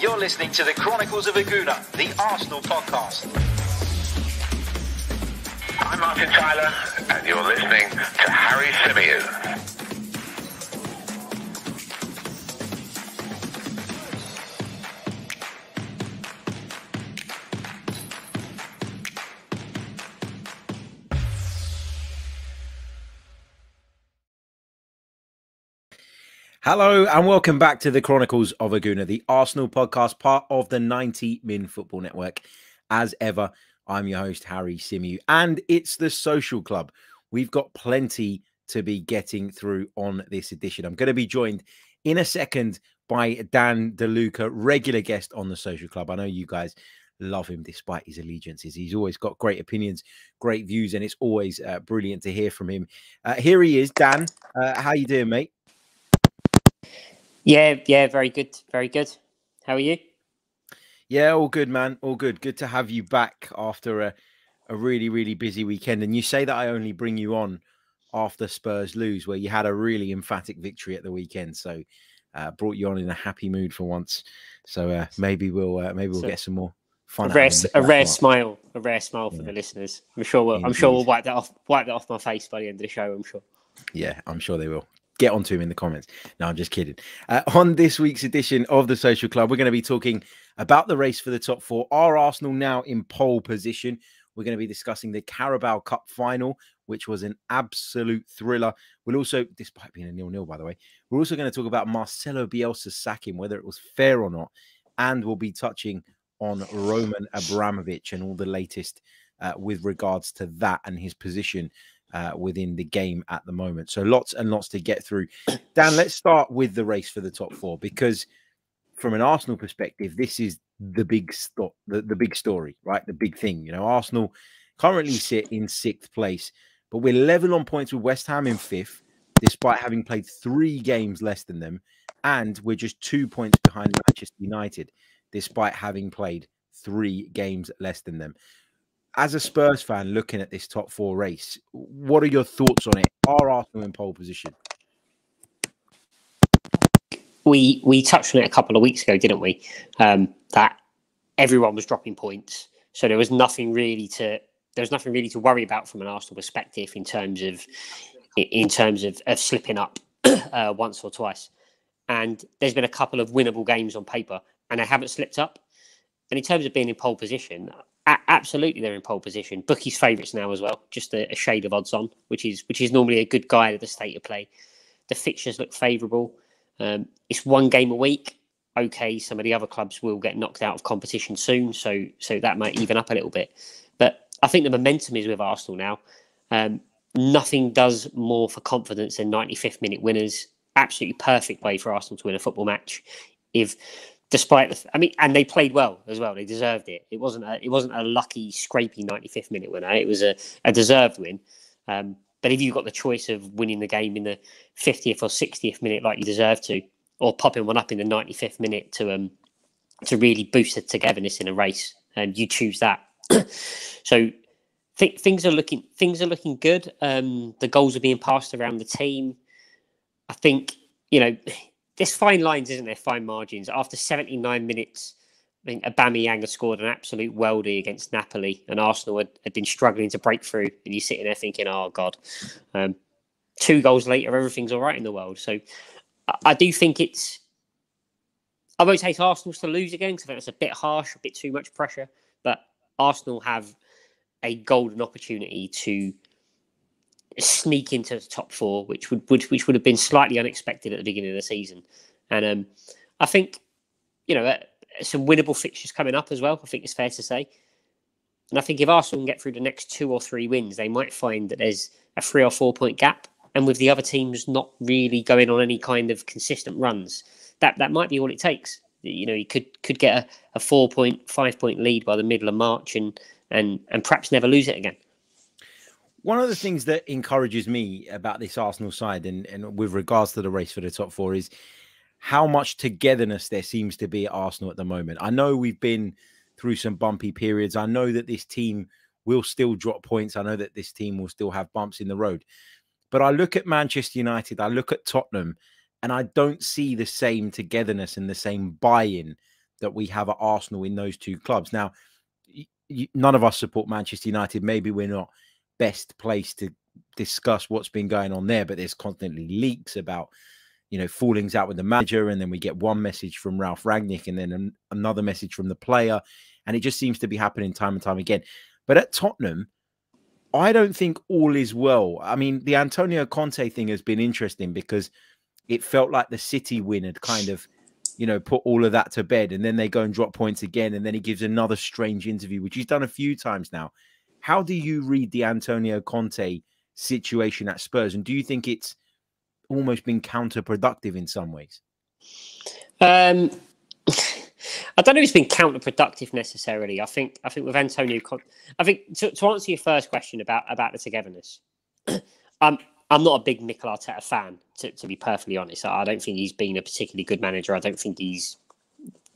You're listening to the Chronicles of a Gooner, the Arsenal podcast. I'm Martin Tyler, and you're listening to Harry Symeou. Hello and welcome back to the Chronicles of a Gooner, the Arsenal podcast, part of the 90 Min Football Network. As ever, I'm your host, Harry Symeou, and it's the social club. We've got plenty to be getting through on this edition. I'm going to be joined in a second by Dan DeLuca, regular guest on the social club. I know you guys love him despite his allegiances. He's always got great opinions, great views, and it's always uh, brilliant to hear from him. Uh, here he is, Dan. Uh, how you doing, mate? Yeah, yeah, very good, very good. How are you? Yeah, all good, man. All good. Good to have you back after a, a really, really busy weekend. And you say that I only bring you on after Spurs lose, where you had a really emphatic victory at the weekend. So uh, brought you on in a happy mood for once. So uh, maybe we'll uh, maybe we'll so, get some more fun. A rare, a rare smile, a rare smile for the listeners. I'm sure we'll, I'm sure we'll wipe that off, wipe that off my face by the end of the show. I'm sure. Yeah, I'm sure they will get onto him in the comments. No, I'm just kidding. Uh, on this week's edition of the Social Club, we're going to be talking about the race for the top four. Are Arsenal now in pole position? We're going to be discussing the Carabao Cup final, which was an absolute thriller. We'll also, despite being a nil-nil, by the way, we're also going to talk about Marcelo Bielsa's sacking, whether it was fair or not, and we'll be touching on Roman Abramovich and all the latest uh, with regards to that and his position uh, within the game at the moment. So lots and lots to get through. Dan, let's start with the race for the top four because from an Arsenal perspective, this is the big stop, the, the big story, right? The big thing. You know, Arsenal currently sit in sixth place, but we're level on points with West Ham in fifth, despite having played three games less than them. And we're just two points behind Manchester United, despite having played three games less than them as a Spurs fan looking at this top four race, what are your thoughts on it? Are Arsenal in pole position? We we touched on it a couple of weeks ago, didn't we? Um, that everyone was dropping points, so there was nothing really to there was nothing really to worry about from an Arsenal perspective in terms of in terms of, of slipping up uh, once or twice. And there's been a couple of winnable games on paper, and they haven't slipped up. And in terms of being in pole position, absolutely they're in pole position. Bookie's favourites now as well, just a, a, shade of odds on, which is which is normally a good guide of the state of play. The fixtures look favourable. Um, it's one game a week. Okay, some of the other clubs will get knocked out of competition soon, so so that might even up a little bit. But I think the momentum is with Arsenal now. Um, nothing does more for confidence than 95th minute winners. Absolutely perfect way for Arsenal to win a football match. If despite the, I mean, and they played well as well. They deserved it. It wasn't a, it wasn't a lucky, scrapey 95th minute winner. It was a, a deserved win. Um, but if you've got the choice of winning the game in the 50th or 60th minute, like you deserve to, or popping one up in the 95th minute to um to really boost the togetherness in a race, and you choose that. so th- things are looking things are looking good. Um, the goals are being passed around the team. I think you know there's fine lines, isn't there? Fine margins. After 79 minutes, I mean, Aubameyang had scored an absolute weldy against Napoli, and Arsenal had, had been struggling to break through. And you're sitting there thinking, "Oh God." Um, two goals later, everything's all right in the world. So I, I do think it's. I won't say it's Arsenal's to lose again because I think it's a bit harsh, a bit too much pressure. But Arsenal have a golden opportunity to sneak into the top four, which would, which which would have been slightly unexpected at the beginning of the season. And um, I think you know uh, some winnable fixtures coming up as well. I think it's fair to say. And I think if Arsenal can get through the next two or three wins, they might find that there's a three or four point gap. And with the other teams not really going on any kind of consistent runs, that that might be all it takes. You know, you could could get a, a four point, five point lead by the middle of March and and and perhaps never lose it again one of the things that encourages me about this Arsenal side and, and with regards to the race for the top four is how much togetherness there seems to be at Arsenal at the moment. I know we've been through some bumpy periods. I know that this team will still drop points. I know that this team will still have bumps in the road. But I look at Manchester United, I look at Tottenham, and I don't see the same togetherness and the same buy in that we have at Arsenal in those two clubs. Now, none of us support Manchester United. Maybe we're not best place to discuss what's been going on there, but there's constantly leaks about you know fallings out with the manager, and then we get one message from Ralf Rangnick and then an- another message from the player, and it just seems to be happening time and time again. But at Tottenham, I don't think all is well. I mean, the Antonio Conte thing has been interesting because it felt like the City win had kind of, you know, put all of that to bed. And then they go and drop points again. And then he gives another strange interview, which he's done a few times now. How do you read the Antonio Conte situation at Spurs? And do you think it's almost been counterproductive in some ways? Um, I don't know if it's been counterproductive necessarily. I think I think with Antonio, Con- I think to, to answer your first question about about the togetherness, I'm I'm not a big Mikel Arteta fan. To, to be perfectly honest, I don't think he's been a particularly good manager. I don't think he's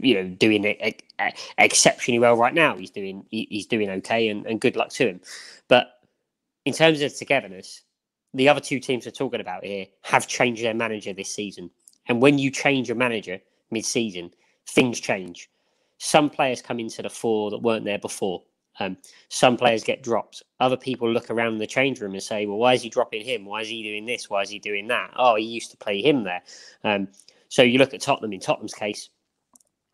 you know doing it exceptionally well right now. He's doing he's doing okay, and, and good luck to him. But in terms of togetherness, the other two teams we're talking about here have changed their manager this season, and when you change your manager mid-season, things change. Some players come into the fore that weren't there before. Um, some players get dropped. Other people look around the change room and say, "Well, why is he dropping him? Why is he doing this? Why is he doing that? Oh, he used to play him there." Um, so you look at Tottenham. In Tottenham's case,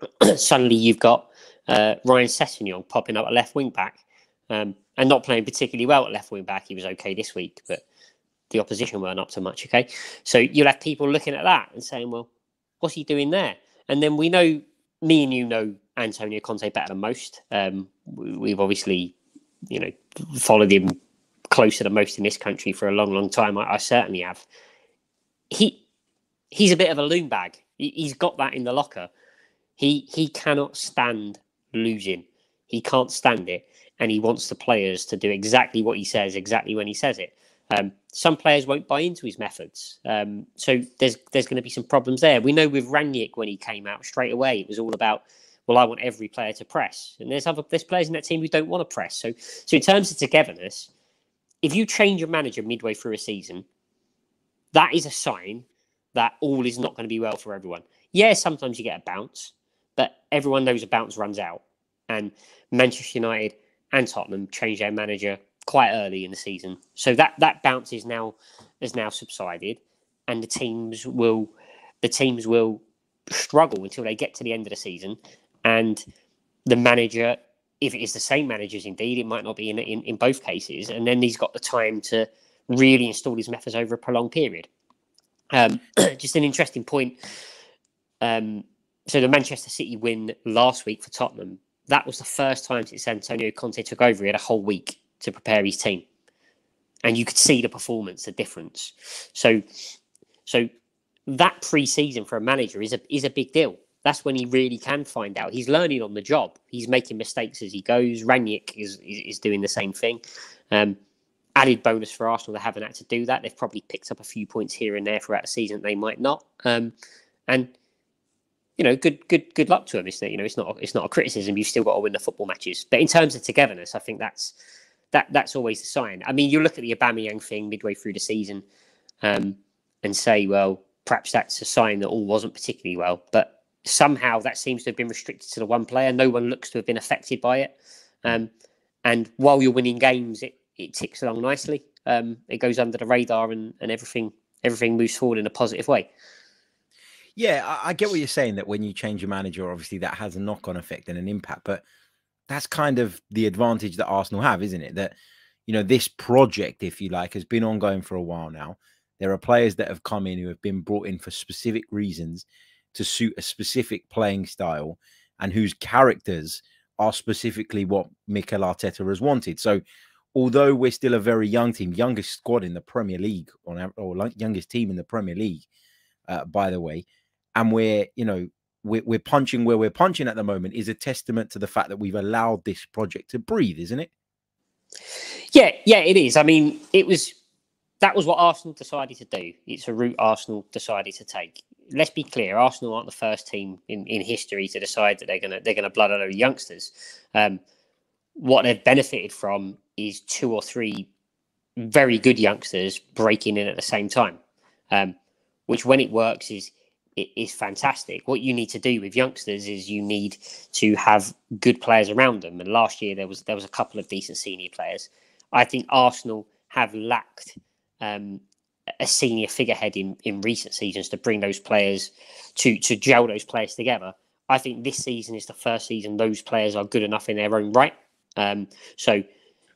suddenly you've got uh, Ryan Sessegnon popping up at left wing back um, and not playing particularly well at left wing back. He was okay this week, but the opposition weren't up to much. Okay, so you'll have people looking at that and saying, "Well, what's he doing there?" And then we know, me and you know Antonio Conte better than most. Um, we've obviously, you know, followed him closer than most in this country for a long, long time. I, I certainly have. He he's a bit of a loon bag. He, he's got that in the locker. He he cannot stand losing. He can't stand it, and he wants the players to do exactly what he says, exactly when he says it. Um, some players won't buy into his methods, um, so there's there's going to be some problems there. We know with Rangnick when he came out straight away, it was all about well, I want every player to press, and there's other there's players in that team who don't want to press. So so in terms of togetherness, if you change your manager midway through a season, that is a sign that all is not going to be well for everyone. Yeah, sometimes you get a bounce, but everyone knows a bounce runs out, and Manchester United and Tottenham changed their manager quite early in the season. So that that bounce is now has now subsided, and the teams will the teams will struggle until they get to the end of the season, and the manager, if it is the same managers, indeed, it might not be in in, in both cases, and then he's got the time to really install his methods over a prolonged period. Um, just an interesting point. Um, so the Manchester City win last week for Tottenham. That was the first time since Antonio Conte took over. He had a whole week to prepare his team, and you could see the performance, the difference. So, so that pre-season for a manager is a is a big deal. That's when he really can find out. He's learning on the job. He's making mistakes as he goes. Rangnick is is, is doing the same thing. Um, added bonus for Arsenal. They haven't had to do that. They've probably picked up a few points here and there throughout the season. They might not. Um, and you know, good good good luck to them. It's you know, it's not it's not a criticism. You've still got to win the football matches. But in terms of togetherness, I think that's that that's always the sign. I mean, you look at the Aubameyang thing midway through the season, um, and say, well, perhaps that's a sign that all wasn't particularly well. But somehow that seems to have been restricted to the one player. No one looks to have been affected by it. Um, and while you're winning games, it, it ticks along nicely. Um, it goes under the radar, and, and everything everything moves forward in a positive way. Yeah, I, I get what you're saying that when you change your manager, obviously that has a knock on effect and an impact. But that's kind of the advantage that Arsenal have, isn't it? That you know this project, if you like, has been ongoing for a while now. There are players that have come in who have been brought in for specific reasons to suit a specific playing style and whose characters are specifically what Mikel Arteta has wanted. So, although we're still a very young team, youngest squad in the Premier League, on or youngest team in the Premier League, uh, by the way, and we're you know we're, we're punching where we're punching at the moment is a testament to the fact that we've allowed this project to breathe, isn't it? Yeah, yeah, it is. I mean, it was that was what Arsenal decided to do. It's a route Arsenal decided to take. Let's be clear: Arsenal aren't the first team in, in history to decide that they're gonna they're gonna blood out youngsters. Um, what they've benefited from is two or three very good youngsters breaking in at the same time, um, which when it works is i- is fantastic. What you need to do with youngsters is you need to have good players around them. And last year there was there was a couple of decent senior players. I think Arsenal have lacked um, a senior figurehead in, in recent seasons to bring those players to to gel those players together. I think this season is the first season those players are good enough in their own right. Um, so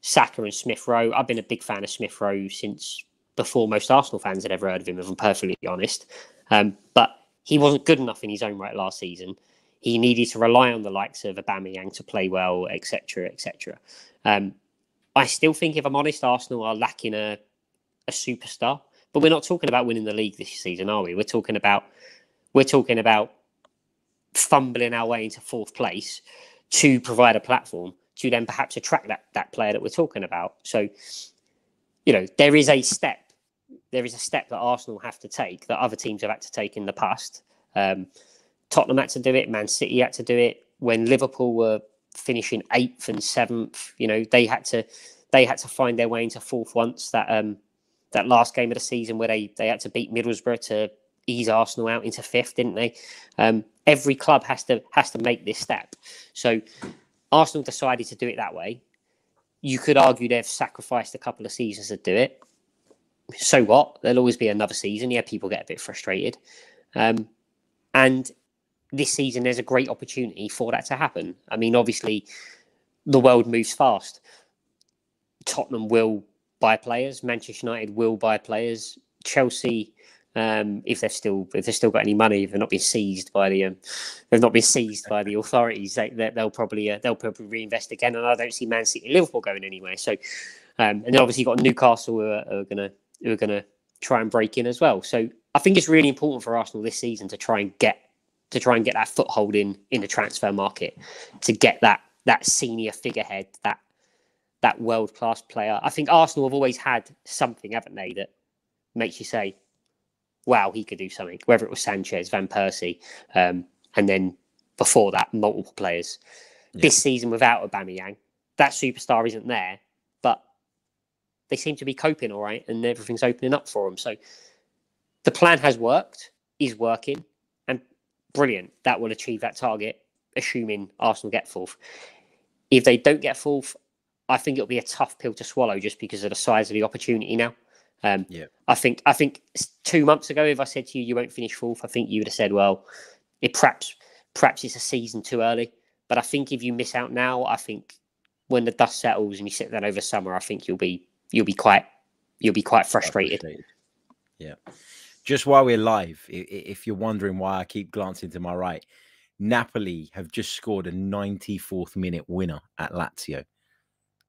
Saka and Smith Rowe, I've been a big fan of Smith Rowe since before most Arsenal fans had ever heard of him, if I'm perfectly honest. Um, but he wasn't good enough in his own right last season. He needed to rely on the likes of Aubameyang to play well, etc., etc. Um, I still think, if I'm honest, Arsenal are lacking a a superstar. But we're not talking about winning the league this season, are we? We're talking about we're talking about fumbling our way into fourth place to provide a platform to then perhaps attract that that player that we're talking about. So, you know, there is a step. There is a step that Arsenal have to take that other teams have had to take in the past. Um, Tottenham had to do it. Man City had to do it. When Liverpool were finishing eighth and seventh, you know, they had to they had to find their way into fourth once. That um, that last game of the season where they they had to beat Middlesbrough to ease Arsenal out into fifth, didn't they? Um, every club has to has to make this step. So Arsenal decided to do it that way. You could argue they've sacrificed a couple of seasons to do it. So what? There'll always be another season. Yeah, people get a bit frustrated. Um, and this season, there's a great opportunity for that to happen. I mean, obviously, the world moves fast. Tottenham will buy players. Manchester United will buy players. Chelsea, um, if they've still if they've still got any money, if they've not been seized by the um, they've not been seized by the authorities, they, will probably uh, they'll probably reinvest again. And I don't see Man City, and Liverpool going anywhere. So, um, and then obviously you've got Newcastle who are, are gonna who are gonna try and break in as well. So I think it's really important for Arsenal this season to try and get to try and get that foothold in in the transfer market, to get that that senior figurehead, that that world class player. I think Arsenal have always had something, haven't they, that makes you say, "Wow, he could do something." Whether it was Sanchez, Van Persie, um, and then before that, multiple players. Yeah. This season, without Aubameyang, that superstar isn't there, they seem to be coping all right, and everything's opening up for them. So the plan has worked, is working, and brilliant. That will achieve that target, assuming Arsenal get fourth. If they don't get fourth, I think it'll be a tough pill to swallow just because of the size of the opportunity now. Um, Yeah. I think I think two months ago, if I said to you you won't finish fourth, I think you would have said, well, it perhaps perhaps it's a season too early. But I think if you miss out now, I think when the dust settles and you sit there over summer, I think you'll be you'll be quite you'll be quite frustrated. Yeah. Just while we're live, if you're wondering why I keep glancing to my right, Napoli have just scored a 94th minute winner at Lazio.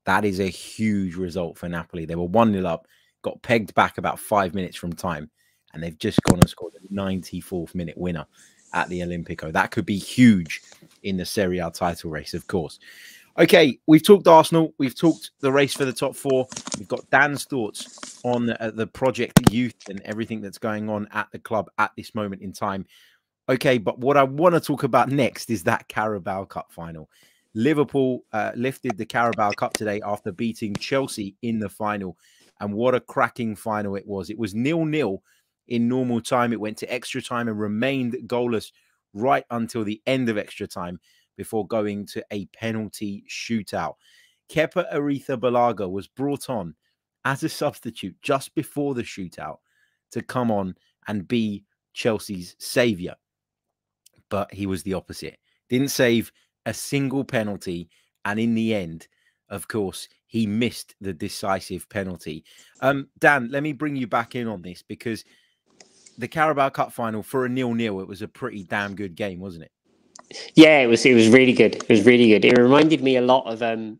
That is a huge result for Napoli. They were 1 0 up, got pegged back about five minutes from time, and they've just gone and scored a 94th minute winner at the Olimpico. That could be huge in the Serie A title race, of course. Okay, we've talked Arsenal. We've talked the race for the top four. We've got Dan's thoughts on uh, the project youth and everything that's going on at the club at this moment in time. Okay, but what I want to talk about next is that Carabao Cup final. Liverpool uh, lifted the Carabao Cup today after beating Chelsea in the final. And what a cracking final it was. It was nil nil in normal time. It went to extra time and remained goalless right until the end of extra time before going to a penalty shootout. Kepa Arrizabalaga was brought on as a substitute just before the shootout to come on and be Chelsea's saviour. But he was the opposite. Didn't save a single penalty. And in the end, of course, he missed the decisive penalty. Um, Dan, let me bring you back in on this because the Carabao Cup final for a nil-nil, it was a pretty damn good game, wasn't it? Yeah, it was. It was really good. It was really good. It reminded me a lot of um,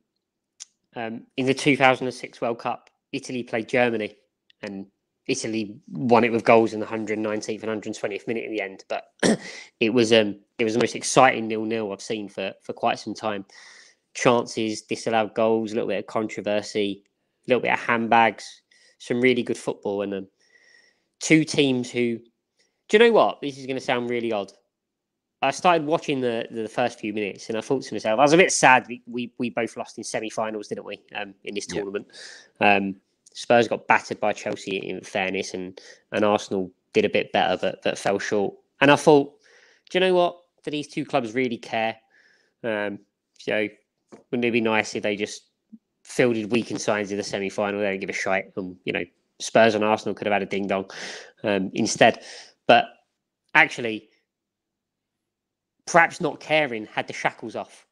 um, in the 2006 World Cup. Italy played Germany, and Italy won it with goals in the 119th and 120th minute in the end. But it was um, it was the most exciting nil-nil I've seen for for quite some time. Chances, disallowed goals, a little bit of controversy, a little bit of handbags, some really good football, and um, two teams who. Do you know what? This is going to sound really odd. I started watching the the first few minutes, and I thought to myself, I was a bit sad. We we, we both lost in semi-finals, didn't we? Um, in this Yeah. tournament, um, Spurs got battered by Chelsea. In fairness, and and Arsenal did a bit better, but but fell short. And I thought, do you know what? Do these two clubs really care? Um, so wouldn't it be nice if they just fielded weekend signs in the semi final there and give a shite? And you know, Spurs and Arsenal could have had a ding dong um, instead. But actually, perhaps not caring had the shackles off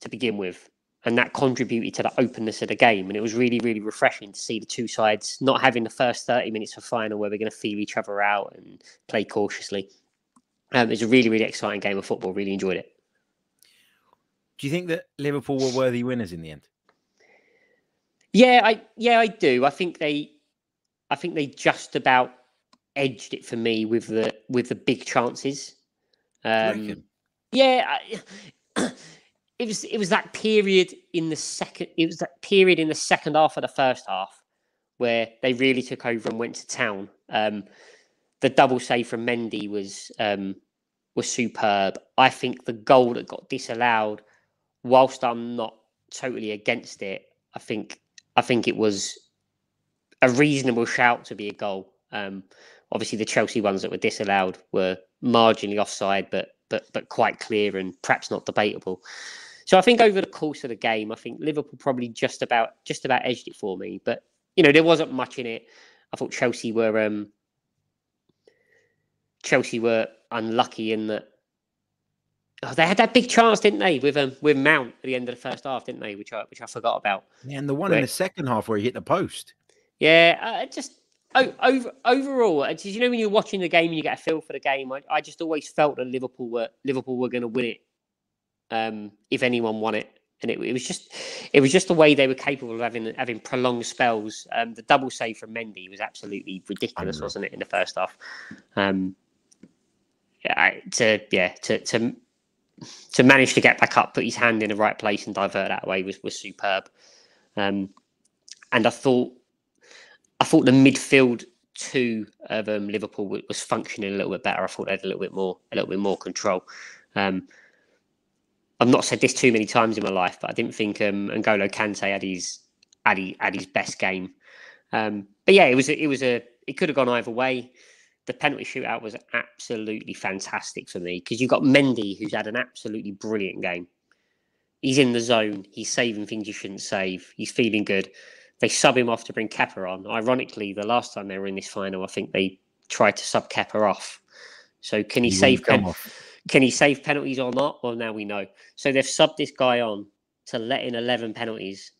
to begin with. And that contributed to the openness of the game. And it was really, really refreshing to see the two sides not having the first 30 minutes of final where we're going to feel each other out and play cautiously. Um, it was a really, really exciting game of football. Really enjoyed it. Do you think that Liverpool were worthy winners in the end? Yeah, I yeah, I do. I think they I think they just about edged it for me with the with the big chances. Um, yeah, I, it was it was that period in the second it was that period in the second half of the first half where they really took over and went to town. Um, the double save from Mendy was um, was superb. I think the goal that got disallowed, whilst I'm not totally against it, I think I think it was a reasonable shout to be a goal. Um, obviously, the Chelsea ones that were disallowed were marginally offside, but but but quite clear and perhaps not debatable. So I think over the course of the game, I think Liverpool probably just about just about edged it for me. But you know, there wasn't much in it. I thought Chelsea were um, Chelsea were unlucky in that oh, they had that big chance, didn't they, with um, with Mount at the end of the first half, didn't they? Which I which I forgot about. Yeah, and the one where, in the second half where he hit the post. Yeah, uh, just over overall, uh, you know when you're watching the game and you get a feel for the game, I, I just always felt that Liverpool were Liverpool were going to win it um, if anyone won it. And it, it, was just, it was just the way they were capable of having having prolonged spells. Um, the double save from Mendy was absolutely ridiculous, wasn't it, in the first half? Um, yeah, to yeah, to to to manage to get back up, put his hand in the right place, and divert that away was was superb. Um, and I thought, I thought the midfield two of um, Liverpool was functioning a little bit better. I thought they had a little bit more, a little bit more control. Um, I've not said this too many times in my life, but I didn't think um, N'Golo Kante had his had his, had his best game. Um, but yeah, it was it was a it could have gone either way. The penalty shootout was absolutely fantastic for me because you've got Mendy, who's had an absolutely brilliant game. He's in the zone. He's saving things you shouldn't save. He's feeling good. They sub him off to bring Kepa on. Ironically, the last time they were in this final, I think they tried to sub Kepa off. So can he, he save? Pen- can he save penalties or not? Well, now we know. So they've subbed this guy on to let in 11 penalties,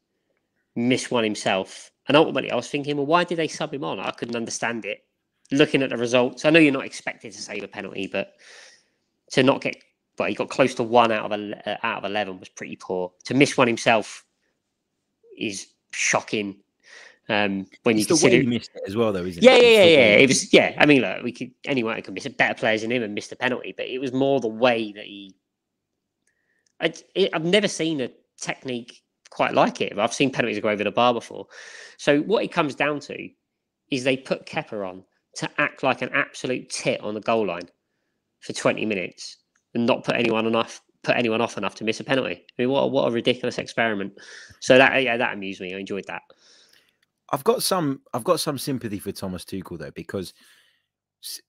miss one himself. And ultimately, I was thinking, well, why did they sub him on? I couldn't understand it. Looking at the results, I know you're not expected to save a penalty, but to not get, but he got close to one out of a, uh, out of 11 was pretty poor. To miss one himself is shocking. Um, when it's you consider he missed it as well, though, isn't yeah, it? Yeah, yeah, yeah. It was yeah. I mean, look, we could anyone could miss it. Better players than him and miss the penalty, but it was more the way that he. I, have never seen a technique quite like it. I've seen penalties go over the bar before. So what it comes down to is they put Kepa on to act like an absolute tit on the goal line for 20 minutes and not put anyone enough put anyone off enough to miss a penalty. I mean, what a, what a ridiculous experiment. So that yeah, that amused me. I enjoyed that. I've got some I've got some sympathy for Thomas Tuchel though because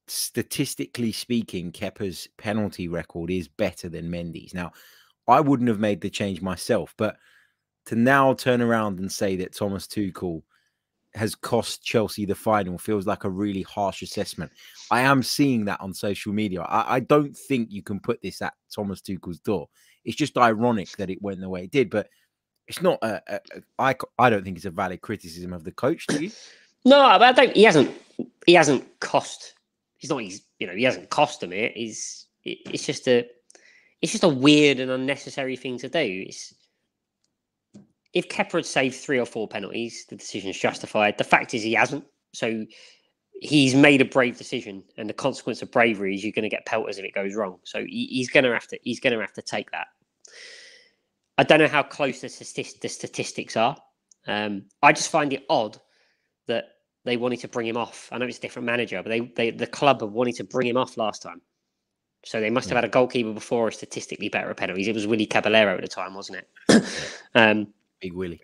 statistically speaking, Kepa's penalty record is better than Mendy's. Now, I wouldn't have made the change myself, but to now turn around and say that Thomas Tuchel has cost Chelsea the final feels like a really harsh assessment. I am seeing that on social media. I, I don't think you can put this at Thomas Tuchel's door. It's just ironic that it went the way it did, but it's not a, a, a I, I don't think it's a valid criticism of the coach do you no but i don't he hasn't he hasn't cost he's not he's you know he hasn't cost him it he's it, it's just a it's just a weird and unnecessary thing to do it's if Kepa had saved three or four penalties, the decision's justified. The fact is he hasn't. So he's made a brave decision, and the consequence of bravery is you're going to get pelters if it goes wrong. So he, he's going to have to he's going to have to take that. I don't know how close the, the statistics are. Um, I just find it odd that they wanted to bring him off. I know it's a different manager, but they, they the club have wanted to bring him off last time. So they must have had a goalkeeper before statistically better at penalties. It was Willy Caballero at the time, wasn't it? um, Big Willie.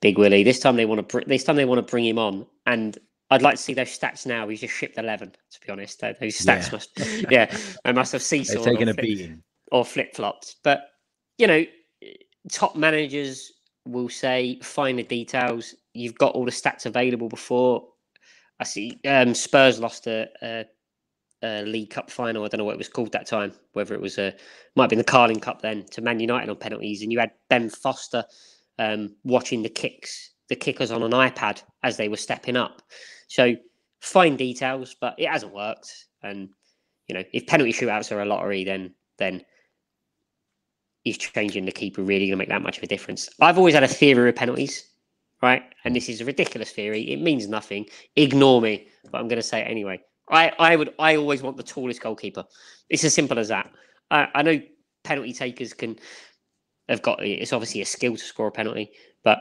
Big Willie. This time they want to. Br- this time they want to bring him on, and I'd like to see those stats now. He's just shipped eleven. To be honest, those stats Yeah. must, yeah, they must have They've taken or a flip- beating. or flip flopped. But you know, top managers will say find the details. You've got all the stats available before. I see um, Spurs lost a, a, a League Cup final. I don't know what it was called that time. Whether it was a might have been the Carling Cup then to Man United on penalties, and you had Ben Foster um, watching the kicks, the kickers on an iPad as they were stepping up. So fine details, but it hasn't worked. And you know, if penalty shootouts are a lottery, then then is changing the keeper really going to make that much of a difference? I've always had a theory of penalties, right? And this is a ridiculous theory. It means nothing. Ignore me, but I'm going to say it anyway. I, I would I always want the tallest goalkeeper. It's as simple as that. I, I know penalty takers can have got it's obviously a skill to score a penalty, but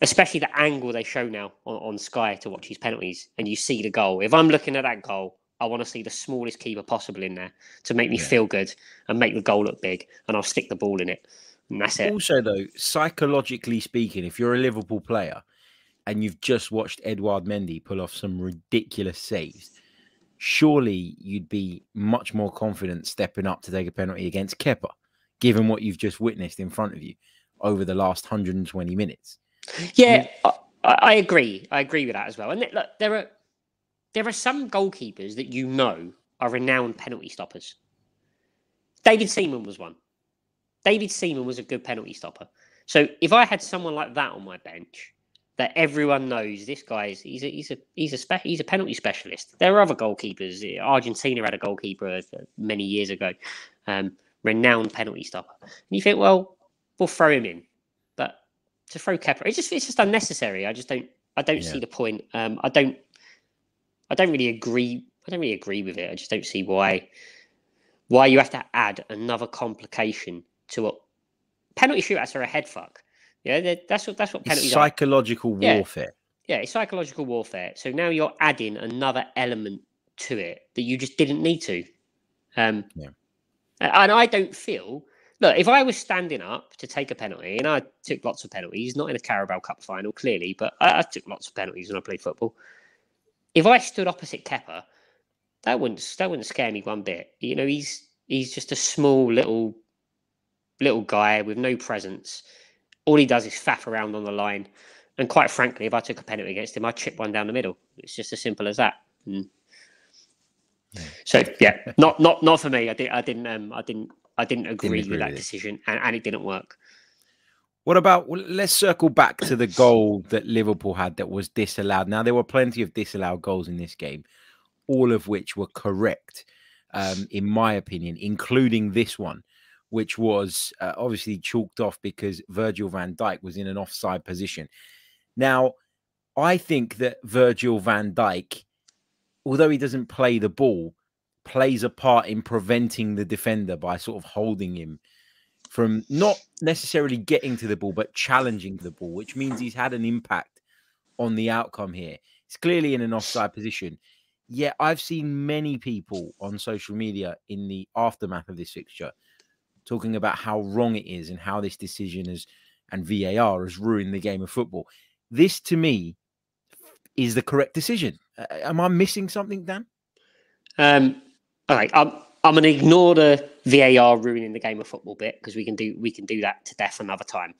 especially the angle they show now on, on Sky to watch these penalties, and you see the goal. If I'm looking at that goal, I want to see the smallest keeper possible in there to make me Yeah. feel good and make the goal look big, and I'll stick the ball in it, and that's it. Also, though, psychologically speaking, if you're a Liverpool player and you've just watched Edouard Mendy pull off some ridiculous saves, surely you'd be much more confident stepping up to take a penalty against Kepa, given what you've just witnessed in front of you over the last 120 minutes. Yeah, I, I agree. I agree with that as well. And look, there are there are some goalkeepers that you know are renowned penalty stoppers. David Seaman was one. David Seaman was a good penalty stopper. So if I had someone like that on my bench, that everyone knows this guy is he's a he's a he's a spe- he's a penalty specialist. There are other goalkeepers. Argentina had a goalkeeper uh, many years ago, um, renowned penalty stopper. And you think, well, we'll throw him in, but to throw Kepa, it's just it's just unnecessary. I just don't I don't Yeah. see the point. Um, I don't I don't really agree. I don't really agree with it. I just don't see why why you have to add another complication to a penalty shootouts are a head fuck. Yeah, that's what that's what It's penalties are. psychological Yeah. warfare. Yeah, it's psychological warfare. So now you're adding another element to it that you just didn't need to. Um, Yeah. And I don't feel look if I was standing up to take a penalty, and I took lots of penalties, not in a Carabao Cup final clearly, but I, I took lots of penalties when I played football. If I stood opposite Kepa, that wouldn't that wouldn't scare me one bit. You know, he's he's just a small little little guy with no presence. All he does is faff around on the line. And quite frankly, if I took a penalty against him, I'd chip one down the middle. It's just as simple as that. And So yeah, not not not for me. I did I didn't um I didn't I didn't agree agree with that with decision, and, and it didn't work. What about? Well, let's circle back to the goal that Liverpool had that was disallowed. Now there were plenty of disallowed goals in this game, all of which were correct, um, in my opinion, including this one, which was uh, obviously chalked off because Virgil Van Dijk was in an offside position. Now, I think that Virgil Van Dijk, although he doesn't play the ball, plays a part in preventing the defender by sort of holding him from not necessarily getting to the ball, but challenging the ball, which means he's had an impact on the outcome here. It's clearly in an offside position. Yet I've seen many people on social media in the aftermath of this fixture talking about how wrong it is and how this decision has and VAR has ruined the game of football. This to me is the correct decision. Uh, am I missing something, Dan? Um, all right, I'm I'm gonna ignore the VAR ruining the game of football bit because we can do we can do that to death another time.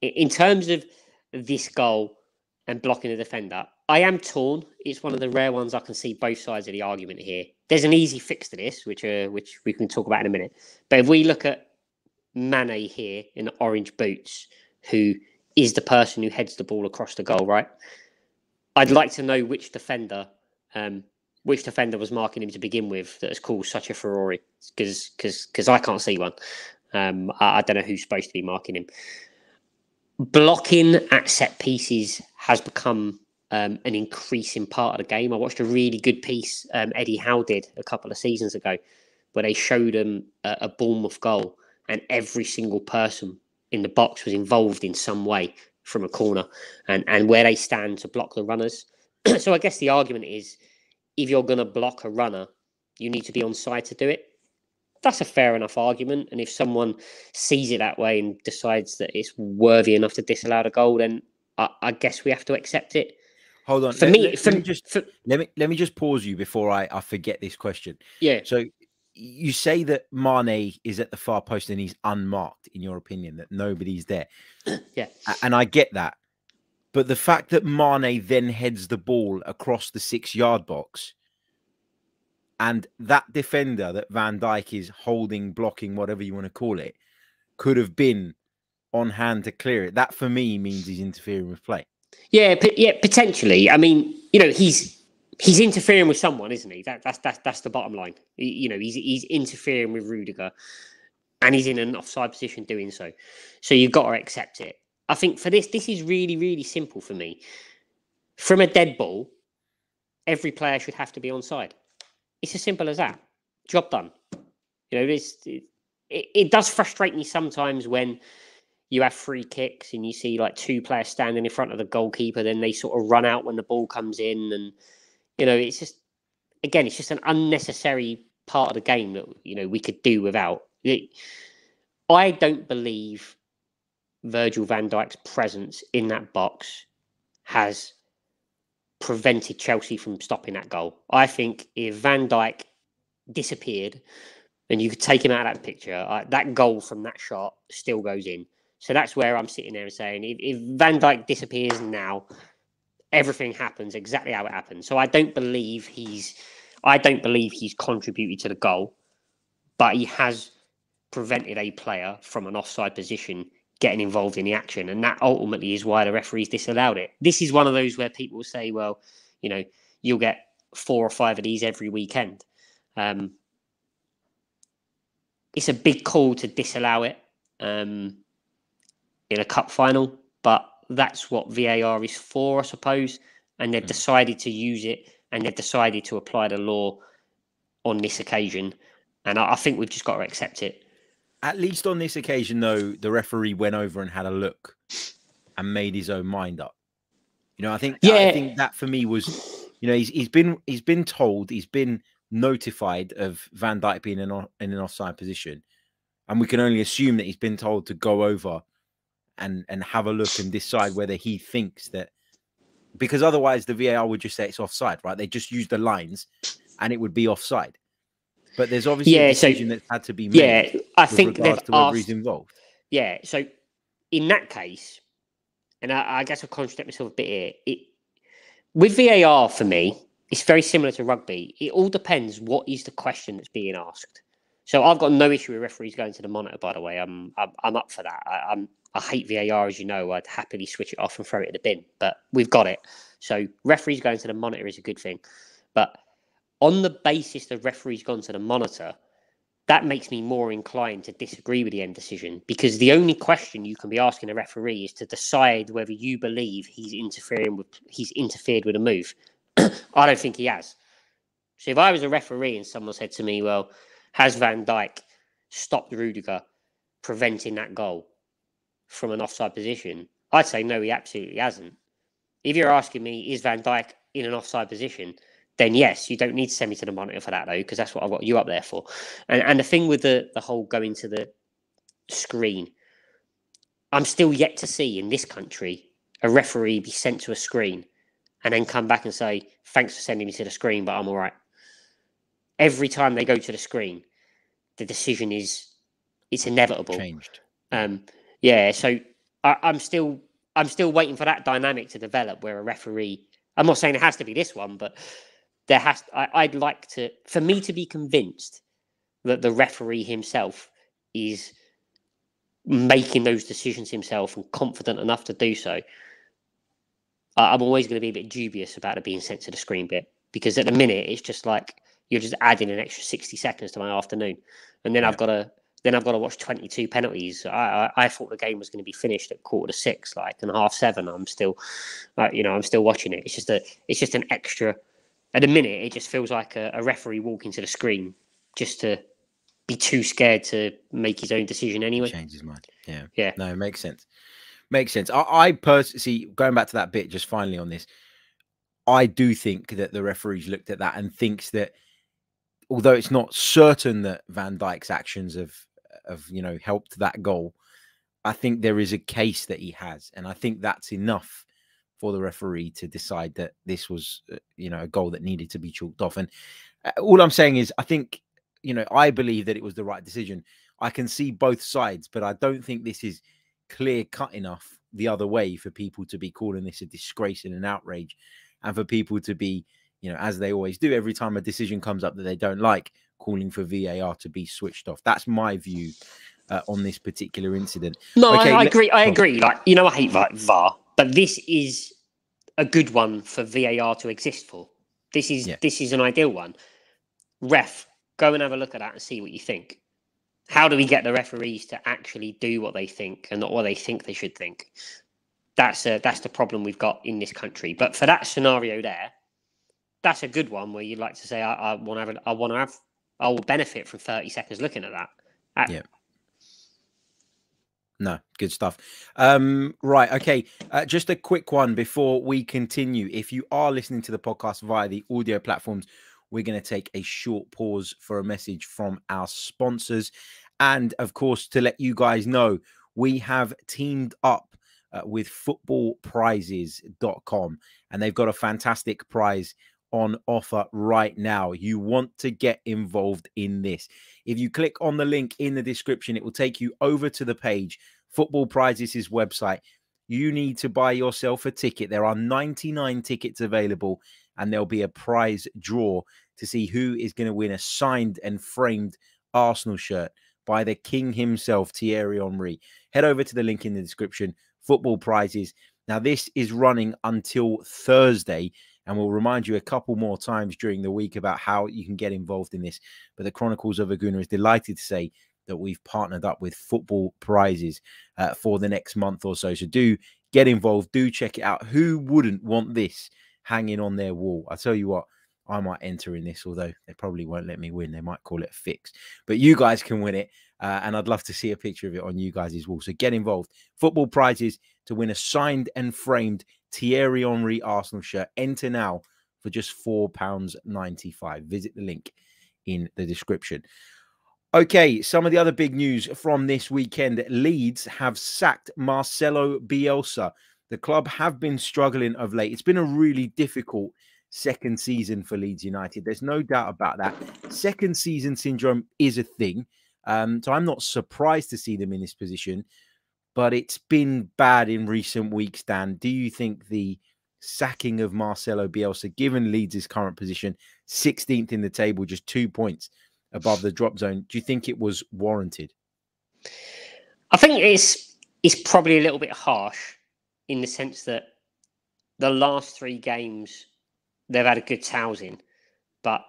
In terms of this goal and blocking the defender, I am torn. It's one of the rare ones I can see both sides of the argument here. There's an easy fix to this, which uh, which we can talk about in a minute. But if we look at Mane here in the orange boots, who is the person who heads the ball across the goal, right? I'd like to know which defender um, which defender was marking him to begin with that has caused such a Ferrari because because I can't see one. Um, I, I don't know who's supposed to be marking him. Blocking at set pieces has become um, an increasing part of the game. I watched a really good piece um, Eddie Howe did a couple of seasons ago where they showed him a, a Bournemouth goal and every single person in the box was involved in some way from a corner and, and where they stand to block the runners. so I guess the argument is if you're going to block a runner, you need to be on side to do it. That's a fair enough argument. And if someone sees it that way and decides that it's worthy enough to disallow the goal, then I, I guess we have to accept it. Hold on. For let, me, let- for, let me just for- let me let me just pause you before I, I forget this question. yeah, So you say that Mane is at the far post and he's unmarked, in your opinion, that nobody's there. Yeah. And I get that. But the fact that Mane then heads the ball across the six yard box and that defender that Van Dijk is holding, blocking, whatever you want to call it, could have been on hand to clear it. That for me means he's interfering with play. yeah, yeah, potentially. I mean, you know, he's he's interfering with someone, isn't he? That, that's that's that's the bottom line. He- you know, he's he's interfering with Rudiger, and he's in an offside position doing so. So you've got to accept it. I think for this, this is really really simple for me. From a dead ball, every player should have to be onside. It's as simple as that. Job done. You know, this it, it does frustrate me sometimes when you have free kicks and you see like two players standing in front of the goalkeeper, then they sort of run out when the ball comes in, and you know, it's just again, it's just an unnecessary part of the game that you know we could do without. It, I don't believe Virgil van Dijk's presence in that box has prevented Chelsea from stopping that goal. I think if Van Dijk disappeared and you could take him out of that picture, uh, that goal from that shot still goes in. So that's where I'm sitting there and saying if, if Van Dijk disappears now, everything happens exactly how it happened. So I don't believe he's I don't believe he's contributed to the goal, but he has prevented a player from an offside position getting involved in the action. And that ultimately is why the referees disallowed it. This is one of those where people say, well, you know, you'll get four or five of these every weekend. Um, it's a big call to disallow it um, in a cup final, but that's what VAR is for, I suppose. And they've Mm. decided to use it and they've decided to apply the law on this occasion. And I, I think we've just got to accept it. At least on this occasion, though, the referee went over and had a look and made his own mind up. You know, I think yeah. I think that for me was, you know, he's he's been he's been told, he's been notified of Van Dijk being in, in an offside position, and we can only assume that he's been told to go over and and have a look and decide whether he thinks that because otherwise the VAR would just say it's offside, right? They just use the lines and it would be offside. But there's obviously Yeah, a so- decision that's had to be made Yeah, I think they've to whether asked. he's involved. Yeah, so in that case, and I, I guess I'll contradict myself a bit here. It, with VAR for me, it's very similar to rugby. It all depends what is the question that's being asked. So I've got no issue with referees going to the monitor. By the way, I'm I'm, I'm up for that. I, I'm I hate VAR as you know. I'd happily switch it off and throw it in the bin, but we've got it. So referees going to the monitor is a good thing. But on the basis that referees gone to the monitor, that makes me more inclined to disagree with the end decision because the only question you can be asking a referee is to decide whether you believe he's interfering with he's interfered with a move. I don't think he has. So if I was a referee and someone said to me, "Well, has Van Dijk stopped Rudiger preventing that goal from an offside position?" I'd say no, he absolutely hasn't. If you're asking me, is Van Dijk in an offside position? Then yes, you don't need to send me to the monitor for that though, because that's what I've got you up there for. And and the thing with the the whole going to the screen, I'm still yet to see in this country a referee be sent to a screen and then come back and say, "Thanks for sending me to the screen, but I'm all right." Every time they go to the screen, the decision is it's inevitable. Changed. Um, yeah, so I, I'm still I'm still waiting for that dynamic to develop where a referee. I'm not saying it has to be this one, but there has. I, I'd like to for me to be convinced that the referee himself is making those decisions himself and confident enough to do so. I'm always going to be a bit dubious about it being sent to the screen bit because at the minute it's just like you're just adding an extra 60 seconds to my afternoon, and then I've got to then I've got to watch 22 penalties. I, I, I thought the game was going to be finished at quarter to six, like and half seven. I'm still, uh, you know, I'm still watching it. It's just a, it's just an extra. At a minute, it just feels like a, a referee walking to the screen just to be too scared to make his own decision anyway. Change his mind. Yeah. Yeah. No, it makes sense. Makes sense. I, I personally see going back to that bit just finally on this. I do think that the referees looked at that and thinks that although it's not certain that Van Dijk's actions have have you know helped that goal, I think there is a case that he has, and I think that's enough for the referee to decide that this was, uh, you know, a goal that needed to be chalked off. And uh, all I'm saying is, I think, you know, I believe that it was the right decision. I can see both sides, but I don't think this is clear cut enough the other way for people to be calling this a disgrace and an outrage, and for people to be, you know, as they always do every time a decision comes up that they don't like, calling for VAR to be switched off. That's my view uh, on this particular incident. No, Okay, I, I agree. I agree. Like you know, I hate VAR, but this is a good one for VAR to exist for. This is Yeah. this is an ideal one. Ref, go and have a look at that and see what you think. How do we get the referees to actually do what they think and not what they think they should think? That's a, that's the problem we've got in this country. But for that scenario there, that's a good one where you'd like to say, I, I want to have, I want to have, I will benefit from thirty seconds looking at that. At- Yeah. No, good stuff. Um, right, okay. Uh, just a quick one before we continue. If you are listening to the podcast via the audio platforms, we're going to take a short pause for a message from our sponsors. And of course, to let you guys know, we have teamed up uh, with footballprizes.com and they've got a fantastic prize on offer right now. You want to get involved in this. If you click on the link in the description, it will take you over to the page, Football Prizes' website. You need to buy yourself a ticket. There are 99 tickets available, and there'll be a prize draw to see who is going to win a signed and framed Arsenal shirt by the king himself, Thierry Henry. Head over to the link in the description, Football Prizes. Now, this is running until Thursday, and we'll remind you a couple more times during the week about how you can get involved in this. But the Chronicles of a Gooner is delighted to say that we've partnered up with Football Prizes uh, for the next month or so. So do get involved, do check it out. Who wouldn't want this hanging on their wall? I tell you what, I might enter in this, although they probably won't let me win. They might call it a fix, but you guys can win it. Uh, and I'd love to see a picture of it on you guys' wall. So get involved. Football prizes to win a signed and framed Thierry Henry Arsenal shirt. Enter now for just £4.95. Visit the link in the description. Okay, some of the other big news from this weekend Leeds have sacked Marcelo Bielsa. The club have been struggling of late. It's been a really difficult second season for Leeds United. There's no doubt about that. Second season syndrome is a thing. Um, so I'm not surprised to see them in this position, but it's been bad in recent weeks, Dan. Do you think the sacking of Marcelo Bielsa, given Leeds' current position, 16th in the table, just two points above the drop zone, do you think it was warranted? I think it's it's probably a little bit harsh in the sense that the last three games they've had a good housing, but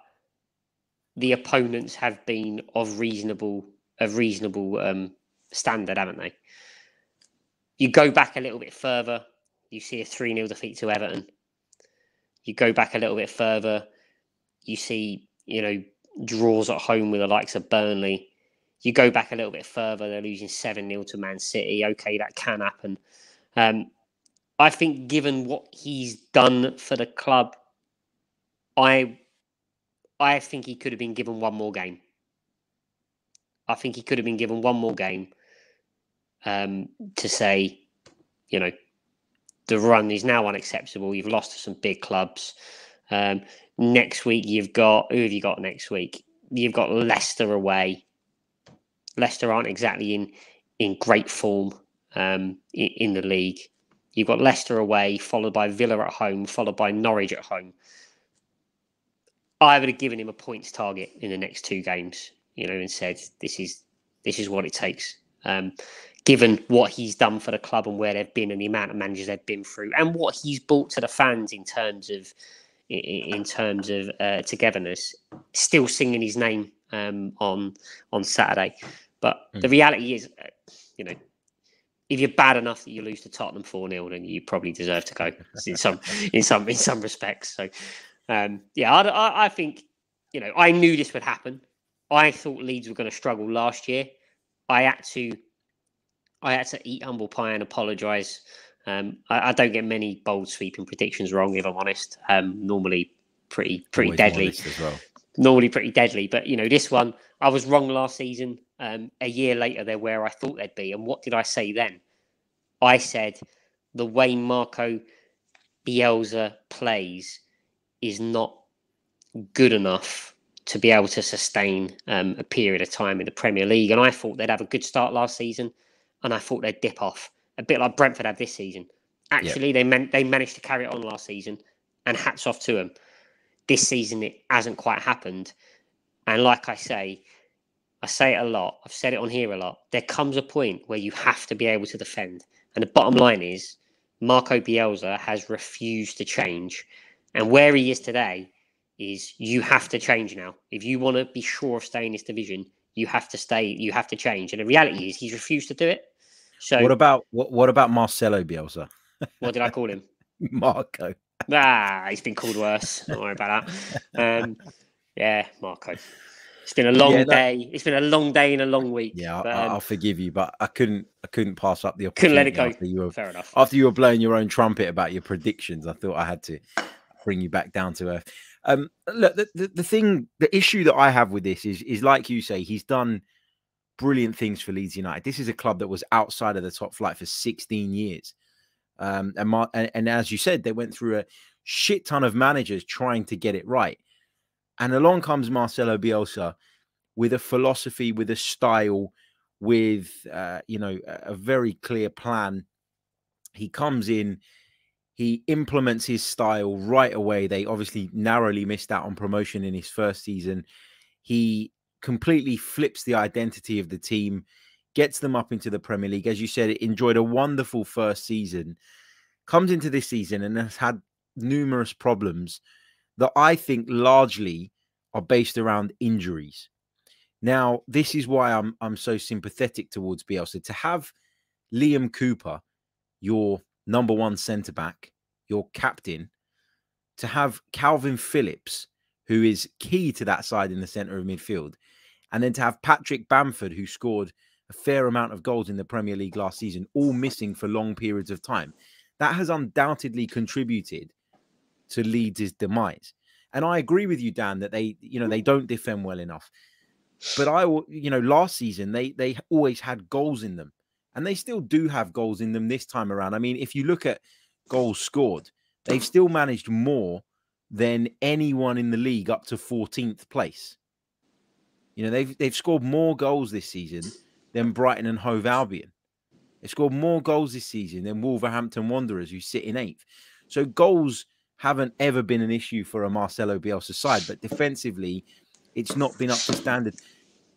the opponents have been of reasonable of reasonable um, standard, haven't they? You go back a little bit further, you see a 3 0 defeat to Everton. You go back a little bit further, you see, you know, draws at home with the likes of Burnley. You go back a little bit further, they're losing 7 0 to Man City. Okay, that can happen. Um, I think, given what he's done for the club, I I think he could have been given one more game. I think he could have been given one more game um, to say, you know, the run is now unacceptable. You've lost to some big clubs. Um, next week, you've got who have you got next week? You've got Leicester away. Leicester aren't exactly in in great form um, in, in the league. You've got Leicester away, followed by Villa at home, followed by Norwich at home. I would have given him a points target in the next two games, you know, and said this is this is what it takes. Um, given what he's done for the club and where they've been and the amount of managers they've been through and what he's brought to the fans in terms of in, terms of uh, togetherness, still singing his name um, on on Saturday. But the reality is, uh, you know, if you're bad enough that you lose to Tottenham four 0 then you probably deserve to go in some in some in some respects. So, um, yeah, I, I, I think you know I knew this would happen. I thought Leeds were going to struggle last year. I had to I had to eat humble pie and apologise. Um, I, I don't get many bold sweeping predictions wrong, if I'm honest. Um, normally pretty pretty Always deadly as well. normally pretty deadly. But you know, this one I was wrong last season. Um, a year later, they're where I thought they'd be. And what did I say then? I said the way Marco Bielsa plays is not good enough to be able to sustain um, a period of time in the Premier League. And I thought they'd have a good start last season, and I thought they'd dip off a bit like Brentford had this season. Actually, they man- they managed to carry it on last season, and hats off to them. This season, it hasn't quite happened. And like I say, I say it a lot. I've said it on here a lot. There comes a point where you have to be able to defend. And the bottom line is, Marco Bielsa has refused to change. And where he is today is you have to change now. If you want to be sure of staying in this division, you have to stay, you have to change. And the reality is he's refused to do it. So What about what, what about Marcelo Bielsa? what did I call him? Marco. Ah, he's been called worse. Don't worry about that. Um, yeah, Marco. It's been a long Yeah, that- day. It's been a long day and a long week. Yeah, but, um, I'll forgive you, but I couldn't I couldn't pass up the opportunity couldn't let it go. after you were Fair enough. after you were blowing your own trumpet about your predictions, I thought I had to bring you back down to earth. Um, look, the, the, the thing, the issue that I have with this is, is like you say, he's done brilliant things for Leeds United. This is a club that was outside of the top flight for 16 years. Um, and, Mar- and, and as you said, they went through a shit ton of managers trying to get it right. And along comes Marcelo Bielsa with a philosophy, with a style, with uh, you know a, a very clear plan. He comes in, he implements his style right away. They obviously narrowly missed out on promotion in his first season. He completely flips the identity of the team, gets them up into the Premier League. As you said, it enjoyed a wonderful first season, comes into this season and has had numerous problems that I think largely are based around injuries. Now, this is why I'm I'm so sympathetic towards Bielsa to have Liam Cooper, your number one centre back, your captain, to have Calvin Phillips, who is key to that side in the centre of midfield, and then to have Patrick Bamford, who scored a fair amount of goals in the Premier League last season, all missing for long periods of time. That has undoubtedly contributed to Leeds' demise. And I agree with you, Dan, that they, you know, they don't defend well enough. But I, you know, last season they they always had goals in them, and they still do have goals in them this time around. I mean, if you look at goals scored, they've still managed more than anyone in the league up to 14th place. You know, they've they've scored more goals this season than Brighton and Hove Albion. They've scored more goals this season than Wolverhampton Wanderers, who sit in eighth. So goals haven't ever been an issue for a Marcelo Bielsa side, but defensively, it's not been up to standard.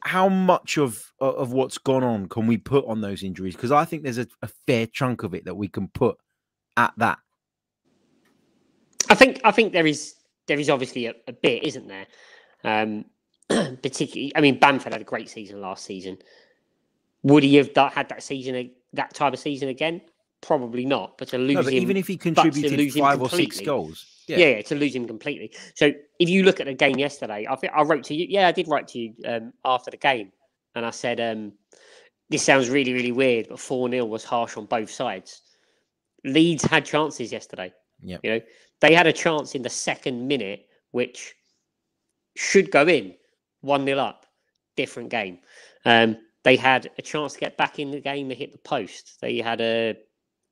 How much of of what's gone on can we put on those injuries? Because I think there's a, a fair chunk of it that we can put at that. I think I think there is there is obviously a, a bit, isn't there? Um, particularly, I mean, Bamford had a great season last season. Would he have that, had that season that type of season again? Probably not. But to lose No, but him, even if he contributed lose five or six goals, yeah. yeah, yeah, to lose him completely. So if you look at the game yesterday, I think I wrote to you. Yeah, I did write to you um, after the game, and I said, um, "This sounds really, really weird, but four 0 was harsh on both sides." Leeds had chances yesterday. Yeah, You know, they had a chance in the second minute, which should go in, one 0 up. Different game. Um, they had a chance to get back in the game. They hit the post. They had a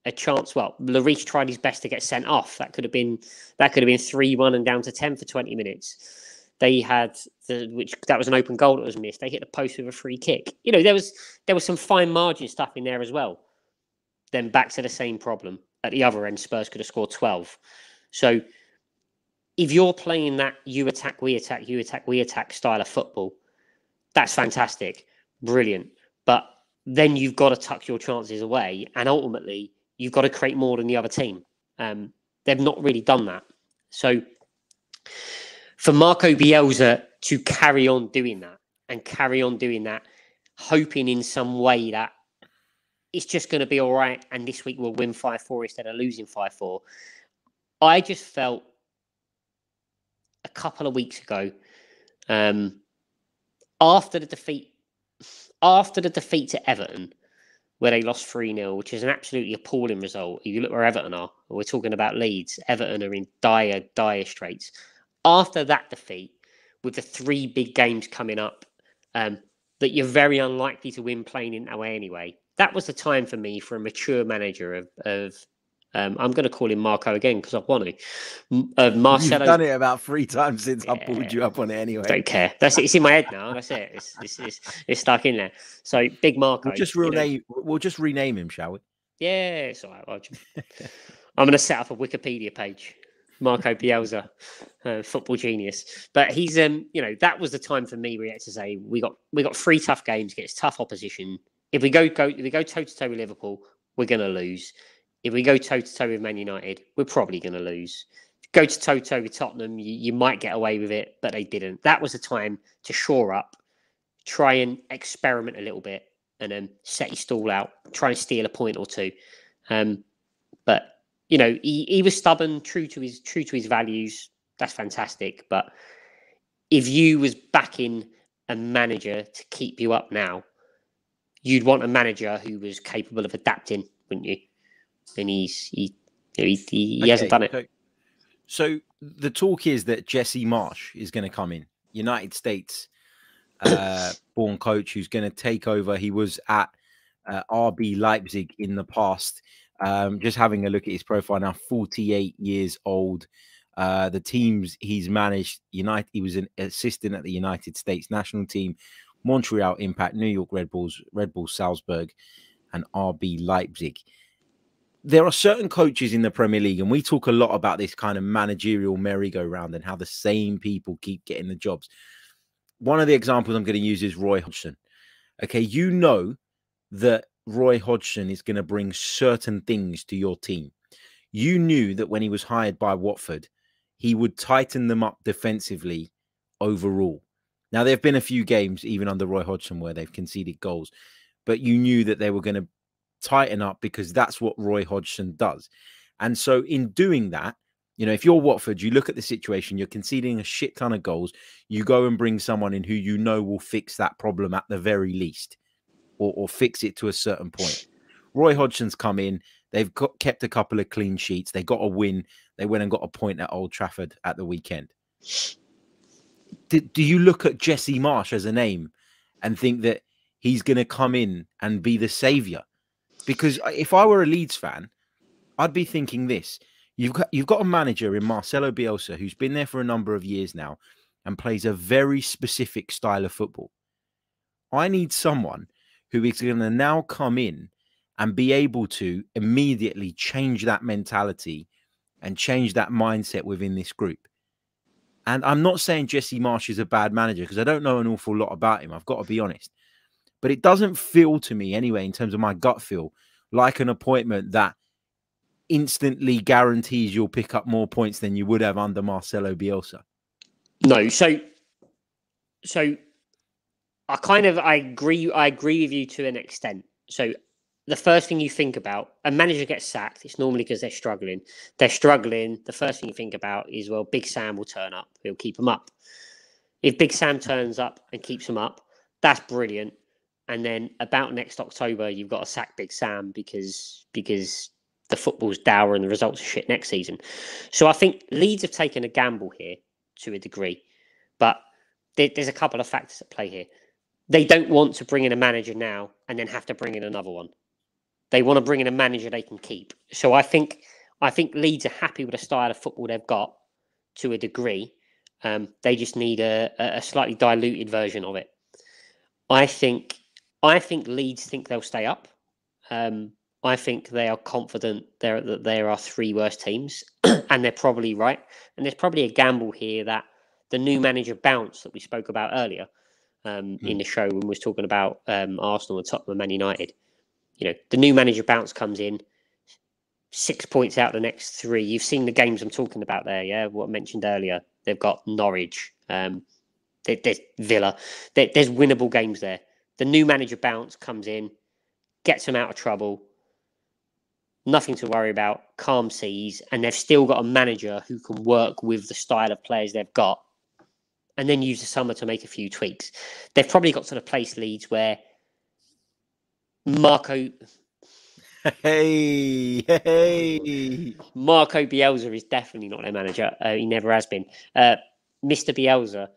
a chance. Well, Larice tried his best to get sent off. That could have been that could have been three one and down to ten for twenty minutes. They had the which that was an open goal that was missed. They hit the post with a free kick. You know there was there was some fine margin stuff in there as well. Then back to the same problem at the other end. Spurs could have scored twelve. So if you're playing that you attack, we attack, you attack, we attack style of football, that's fantastic, brilliant. But then you've got to tuck your chances away, and ultimately you've got to create more than the other team. Um, they've not really done that. So for Marco Bielsa to carry on doing that and carry on doing that, hoping in some way that it's just going to be all right, and this week we'll win five four instead of losing five four. I just felt a couple of weeks ago, um, after the defeat, after the defeat to Everton, where they lost 3 0, which is an absolutely appalling result. You look where Everton are, we're talking about Leeds. Everton are in dire, dire straits. After that defeat, with the three big games coming up, um, that you're very unlikely to win playing in that way anyway. That was the time for me for a mature manager of, of Um, I'm going to call him Marco again because I want to. Uh, You've Marcelo, done it about three times since I pulled you up on it anyway. don't care. That's it. It's in my head now. That's it. It's, it's, it's, it's stuck in there. So big Marco. We'll just you know. rename. We'll just rename him, shall we? Yeah, it's all right. Ju- I'm going to set up a Wikipedia page. Marco Bielsa, uh, football genius. But he's, um, you know, that was the time for me. We had to say we got we got three tough games against tough opposition. If we go go if we go toe to toe with Liverpool, we're going to lose. If we go toe to toe with Man United, we're probably going to lose. Go to toe to toe with Tottenham, you, you might get away with it, but they didn't. That was the time to shore up, try and experiment a little bit, and then set your stall out, try and steal a point or two. Um, but you know, he, he was stubborn, true to his true to his values. That's fantastic. But if you was backing a manager to keep you up now, you'd want a manager who was capable of adapting, wouldn't you? And he's he he, he, he hasn't done it. So, so the talk is that Jesse Marsch is going to come in, United States uh, born coach who's going to take over. He was at uh, RB Leipzig in the past. Um, just having a look at his profile now, 48 years old. Uh, the teams he's managed, United, he was an assistant at the United States national team, Montreal Impact, New York Red Bulls, Red Bull Salzburg, and RB Leipzig there are certain coaches in the Premier League, and we talk a lot about this kind of managerial merry-go-round and how the same people keep getting the jobs. One of the examples I'm going to use is Roy Hodgson. Okay, you know that Roy Hodgson is going to bring certain things to your team. You knew that when he was hired by Watford, he would tighten them up defensively overall. Now, there have been a few games, even under Roy Hodgson, where they've conceded goals, but you knew that they were going to tighten up because that's what Roy Hodgson does. And so, in doing that, you know, if you're Watford, you look at the situation, you're conceding a shit ton of goals, you go and bring someone in who you know will fix that problem at the very least or, or fix it to a certain point. Roy Hodgson's come in, they've got, kept a couple of clean sheets, they got a win, they went and got a point at Old Trafford at the weekend. Do, do you look at Jesse Marsch as a name and think that he's going to come in and be the savior? Because if I were a Leeds fan, I'd be thinking this: you've got you've got a manager in Marcelo Bielsa who's been there for a number of years now and plays a very specific style of football. I need someone who is going to now come in and be able to immediately change that mentality and change that mindset within this group. And I'm not saying Jesse Marsch is a bad manager because I don't know an awful lot about him. I've got to be honest. But it doesn't feel to me, anyway, in terms of my gut feel, like an appointment that instantly guarantees you'll pick up more points than you would have under Marcelo Bielsa. No, so so I kind of I agree I agree with you to an extent. So the first thing you think about a manager gets sacked, it's normally because they're struggling. They're struggling. The first thing you think about is well, Big Sam will turn up. He'll keep them up. If Big Sam turns up and keeps them up, that's brilliant. And then about next October, you've got to sack Big Sam because because the football's dour and the results are shit next season. So I think Leeds have taken a gamble here to a degree, but there, there's a couple of factors at play here. They don't want to bring in a manager now and then have to bring in another one. They want to bring in a manager they can keep. So I think I think Leeds are happy with the style of football they've got to a degree. Um, they just need a, a a slightly diluted version of it. I think I think Leeds think they'll stay up. Um, I think they are confident there that there are three worst teams, and they're probably right. And there's probably a gamble here that the new manager bounce that we spoke about earlier um, in the show when we was talking about um, Arsenal and Tottenham and Man United. You know, the new manager bounce comes in, six points out the next three. You've seen the games I'm talking about there, yeah. What I mentioned earlier, they've got Norwich, um, there's Villa. There- there's winnable games there. The new manager bounce comes in, gets them out of trouble. Nothing to worry about. Calm seas, and they've still got a manager who can work with the style of players they've got, and then use the summer to make a few tweaks. They've probably got to the place Leeds where Marco Hey, hey. Marco Bielsa is definitely not their manager. Uh, he never has been. Uh, Mr. Bielsa,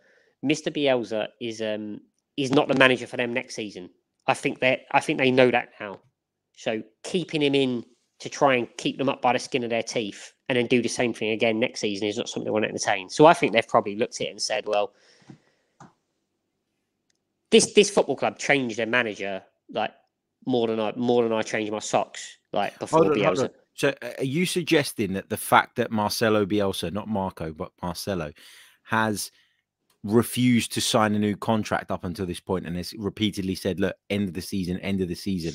Mr. Bielsa is um is not the manager for them next season. I think they I think they know that now. So keeping him in to try and keep them up by the skin of their teeth and then do the same thing again next season is not something they want to entertain. So I think they've probably looked at it and said, well, this this football club changed their manager like more than I more than I changed my socks like before Hold on, hold Bielsa. on. So, uh, are you suggesting that the fact that Marcelo Bielsa, not Marco, but Marcelo, has refused to sign a new contract up until this point and has repeatedly said, "Look, end of the season, end of the season."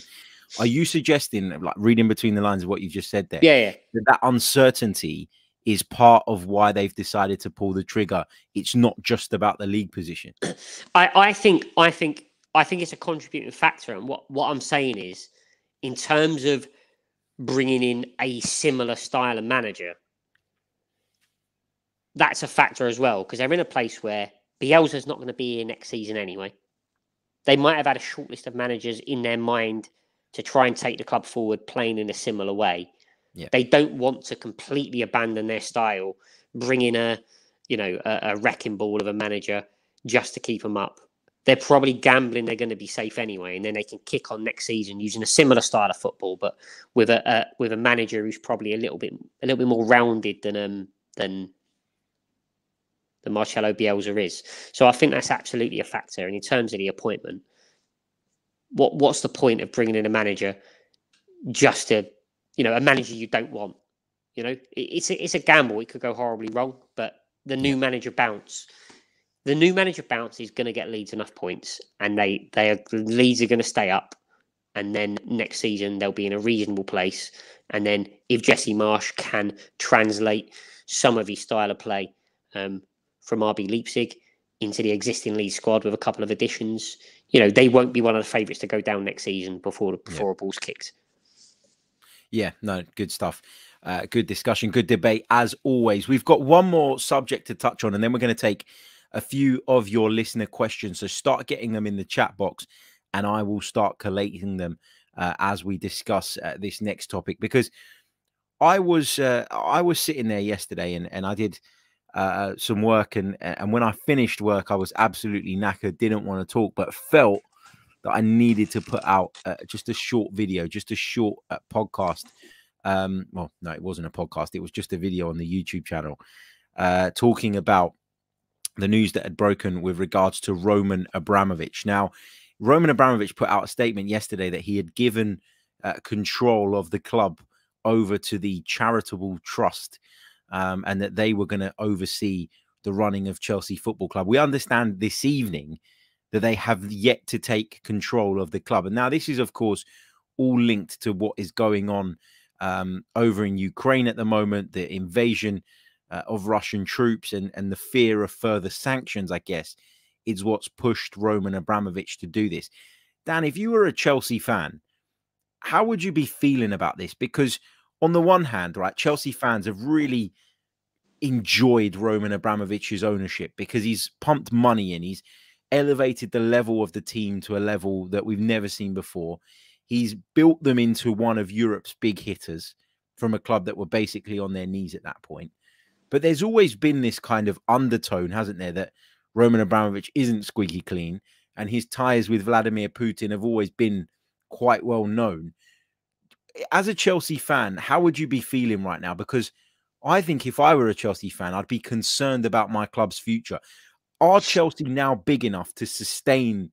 Are you suggesting, like reading between the lines of what you've just said there, Yeah, yeah. that that uncertainty is part of why they've decided to pull the trigger? It's not just about the league position. I, I think I think I think it's a contributing factor. And what, what I'm saying is, in terms of bringing in a similar style of manager, that's a factor as well because they're in a place where Bielsa's not going to be here next season anyway. They might have had a short list of managers in their mind to try and take the club forward, playing in a similar way. Yeah. They don't want to completely abandon their style, bring in a you know a, a wrecking ball of a manager just to keep them up. They're probably gambling they're going to be safe anyway, and then they can kick on next season using a similar style of football, but with a, a with a manager who's probably a little bit a little bit more rounded than um than than Marcelo Bielsa is. So I think that's absolutely a factor. And in terms of the appointment, what what's the point of bringing in a manager just to you know a manager you don't want? You know, it, it's a, it's a gamble. It could go horribly wrong, but the new manager bounce. The new manager bounce is going to get Leeds enough points, and they they are Leeds are going to stay up, and then next season they'll be in a reasonable place. And then if Jesse Marsch can translate some of his style of play um, from RB Leipzig into the existing Leeds squad with a couple of additions, you know they won't be one of the favourites to go down next season before before a ball's kicked. Yeah, no, good stuff. Uh, good discussion, good debate as always. We've got one more subject to touch on, and then we're going to take a few of your listener questions. So start getting them in the chat box, and I will start collating them uh, as we discuss uh, this next topic. Because I was uh, I was sitting there yesterday, and and I did uh, some work, and and when I finished work, I was absolutely knackered, didn't want to talk, but felt that I needed to put out uh, just a short video, just a short uh, podcast. Um, well, no, it wasn't a podcast; it was just a video on the YouTube channel, uh, talking about the news that had broken with regards to Roman Abramovich. Now, Roman Abramovich put out a statement yesterday that he had given uh, control of the club over to the charitable trust, um, and that they were going to oversee the running of Chelsea Football Club. We understand this evening that they have yet to take control of the club. And now this is, of course, all linked to what is going on um, over in Ukraine at the moment, the invasion uh, of Russian troops and, and the fear of further sanctions, I guess, is what's pushed Roman Abramovich to do this. Dan, if you were a Chelsea fan, how would you be feeling about this? Because on the one hand, right, Chelsea fans have really enjoyed Roman Abramovich's ownership because he's pumped money in. He's elevated the level of the team to a level that we've never seen before. He's built them into one of Europe's big hitters from a club that were basically on their knees at that point. But there's always been this kind of undertone, hasn't there, that Roman Abramovich isn't squeaky clean and his ties with Vladimir Putin have always been quite well known. As a Chelsea fan, how would you be feeling right now? Because I think if I were a Chelsea fan, I'd be concerned about my club's future. Are Chelsea now big enough to sustain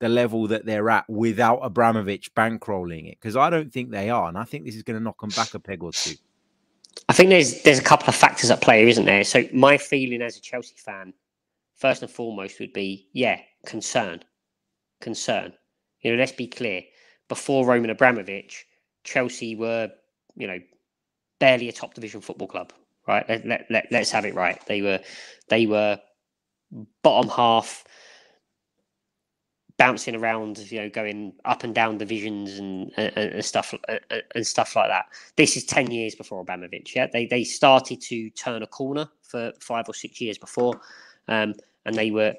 the level that they're at without Abramovich bankrolling it? Because I don't think they are, and I think this is going to knock them back a peg or two. I think there's there's a couple of factors at play, isn't there? So my feeling as a Chelsea fan, first and foremost, would be yeah, concern, concern. You know, let's be clear. Before Roman Abramovich, Chelsea were you know barely a top division football club, right? Let, let, let, let's have it right. They were they were bottom half, bouncing around, you know, going up and down divisions and and, and stuff and stuff like that. This is ten years before Abramovich. Yeah, they they started to turn a corner for five or six years before, um, and they were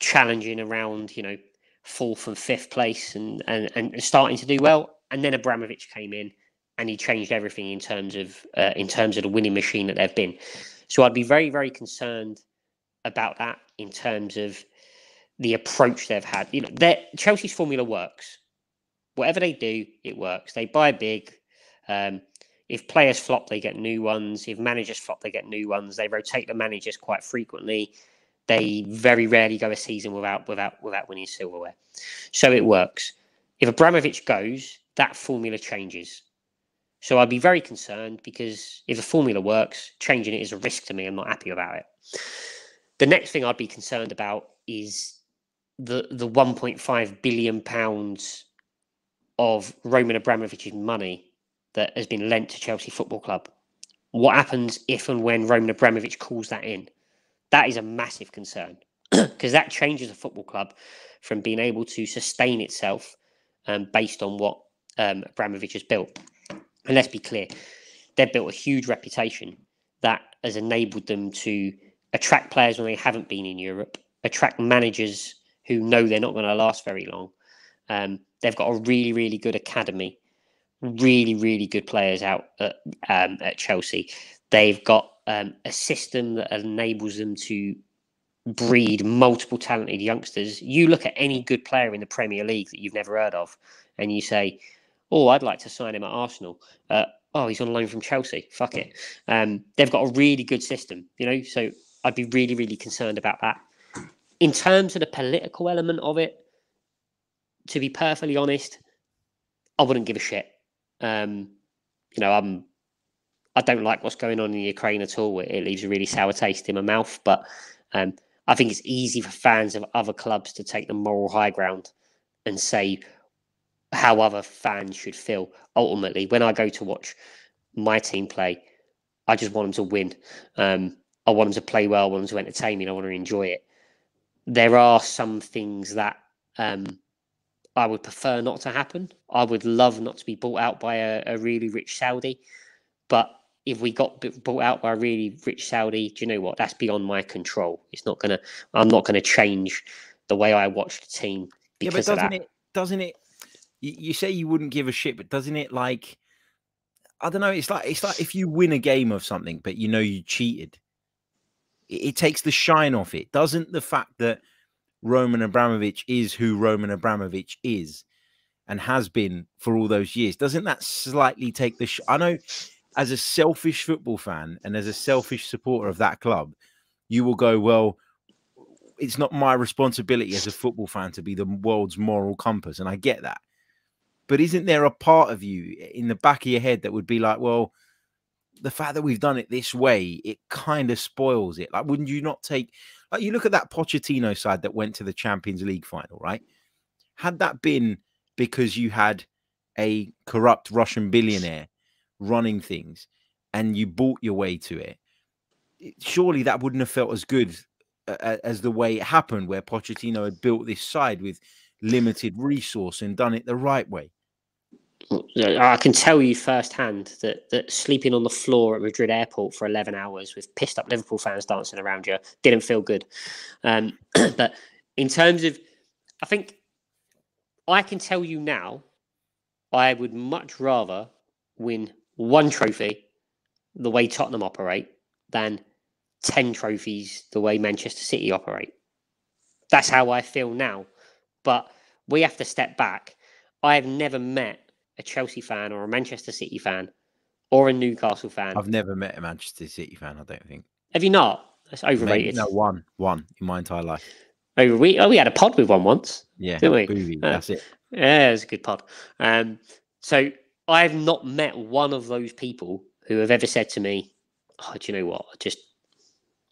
challenging around, you know, fourth and fifth place and and and starting to do well. And then Abramovich came in and he changed everything in terms of uh, in terms of the winning machine that they've been. So I'd be very very concerned about that in terms of the approach they've had. You know, their Chelsea's formula works. Whatever they do, it works. They buy big, Um, if players flop, they get new ones. If managers flop, they get new ones. They rotate the managers quite frequently. They very rarely go a season without without without winning silverware. So it works. If Abramovich goes, that formula changes. So I'd be very concerned because if the formula works, changing it is a risk to me. I'm not happy about it. The next thing I'd be concerned about is the the 1.5 billion pounds of Roman Abramovich's money that has been lent to Chelsea Football Club. What happens if and when Roman Abramovich calls that in? That is a massive concern because that changes a football club from being able to sustain itself um, based on what um, Abramovich has built. And let's be clear, they've built a huge reputation that has enabled them to attract players when they haven't been in Europe, attract managers who know they're not going to last very long. Um, they've got a really, really good academy, really, really good players out at, um, at Chelsea. They've got um, a system that enables them to breed multiple talented youngsters. You look at any good player in the Premier League that you've never heard of, and you say, "Oh, I'd like to sign him at Arsenal." Uh, oh, he's on loan from Chelsea. Fuck it. Um, they've got a really good system, you know. So I'd be really, really concerned about that. In terms of the political element of it, to be perfectly honest, I wouldn't give a shit. Um, you know, I'm I don't like what's going on in Ukraine at all. It, it leaves a really sour taste in my mouth. But um, I think it's easy for fans of other clubs to take the moral high ground and say how other fans should feel. Ultimately, when I go to watch my team play, I just want them to win. Um, I want them to play well. I want them to entertain me. I want to enjoy it. There are some things that um, I would prefer not to happen. I would love not to be bought out by a, a really rich Saudi, but if we got bought out by a really rich Saudi, do you know what? That's beyond my control. It's not gonna. I'm not gonna change the way I watch the team because yeah, but doesn't of that. it? Doesn't it? You, you say you wouldn't give a shit, but doesn't it like? I don't know. It's like it's like if you win a game of something, but you know you cheated. It, it takes the shine off it. Doesn't the fact that Roman Abramovich is who Roman Abramovich is and has been for all those years, doesn't that slightly take the? Sh- I know as a selfish football fan and as a selfish supporter of that club, you will go, well, it's not my responsibility as a football fan to be the world's moral compass. And I get that. But isn't there a part of you in the back of your head that would be like, well, the fact that we've done it this way, it kind of spoils it. Like, wouldn't you not take, like, you look at that Pochettino side that went to the Champions League final, right? Had that been because you had a corrupt Russian billionaire running things and you bought your way to it, surely that wouldn't have felt as good uh, as the way it happened, where Pochettino had built this side with limited resource and done it the right way. I can tell you firsthand that that sleeping on the floor at Madrid airport for 11 hours with pissed up Liverpool fans dancing around you didn't feel good. Um, but in terms of, I think I can tell you now, I would much rather win one trophy the way Tottenham operate than 10 trophies the way Manchester City operate. That's how I feel now. But we have to step back. I have never met a Chelsea fan or a Manchester City fan or a Newcastle fan. I've never met a Manchester City fan, I don't think. Have you not? That's overrated. Maybe, no, one, one in my entire life. Oh, we, oh, we had a pod with one once. Yeah, didn't we? Uh, that's it. Yeah, it was a good pod. Um, so I've not met one of those people who have ever said to me, "Oh, do you know what? I just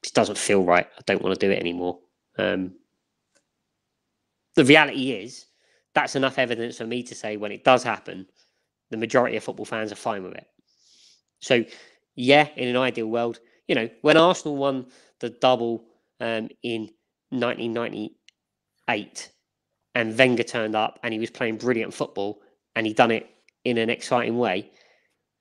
it doesn't feel right. I don't want to do it anymore." Um, the reality is, that's enough evidence for me to say when it does happen, the majority of football fans are fine with it. So, yeah, in an ideal world, you know, when Arsenal won the double um, in 1998 and Wenger turned up and he was playing brilliant football and he'd done it in an exciting way,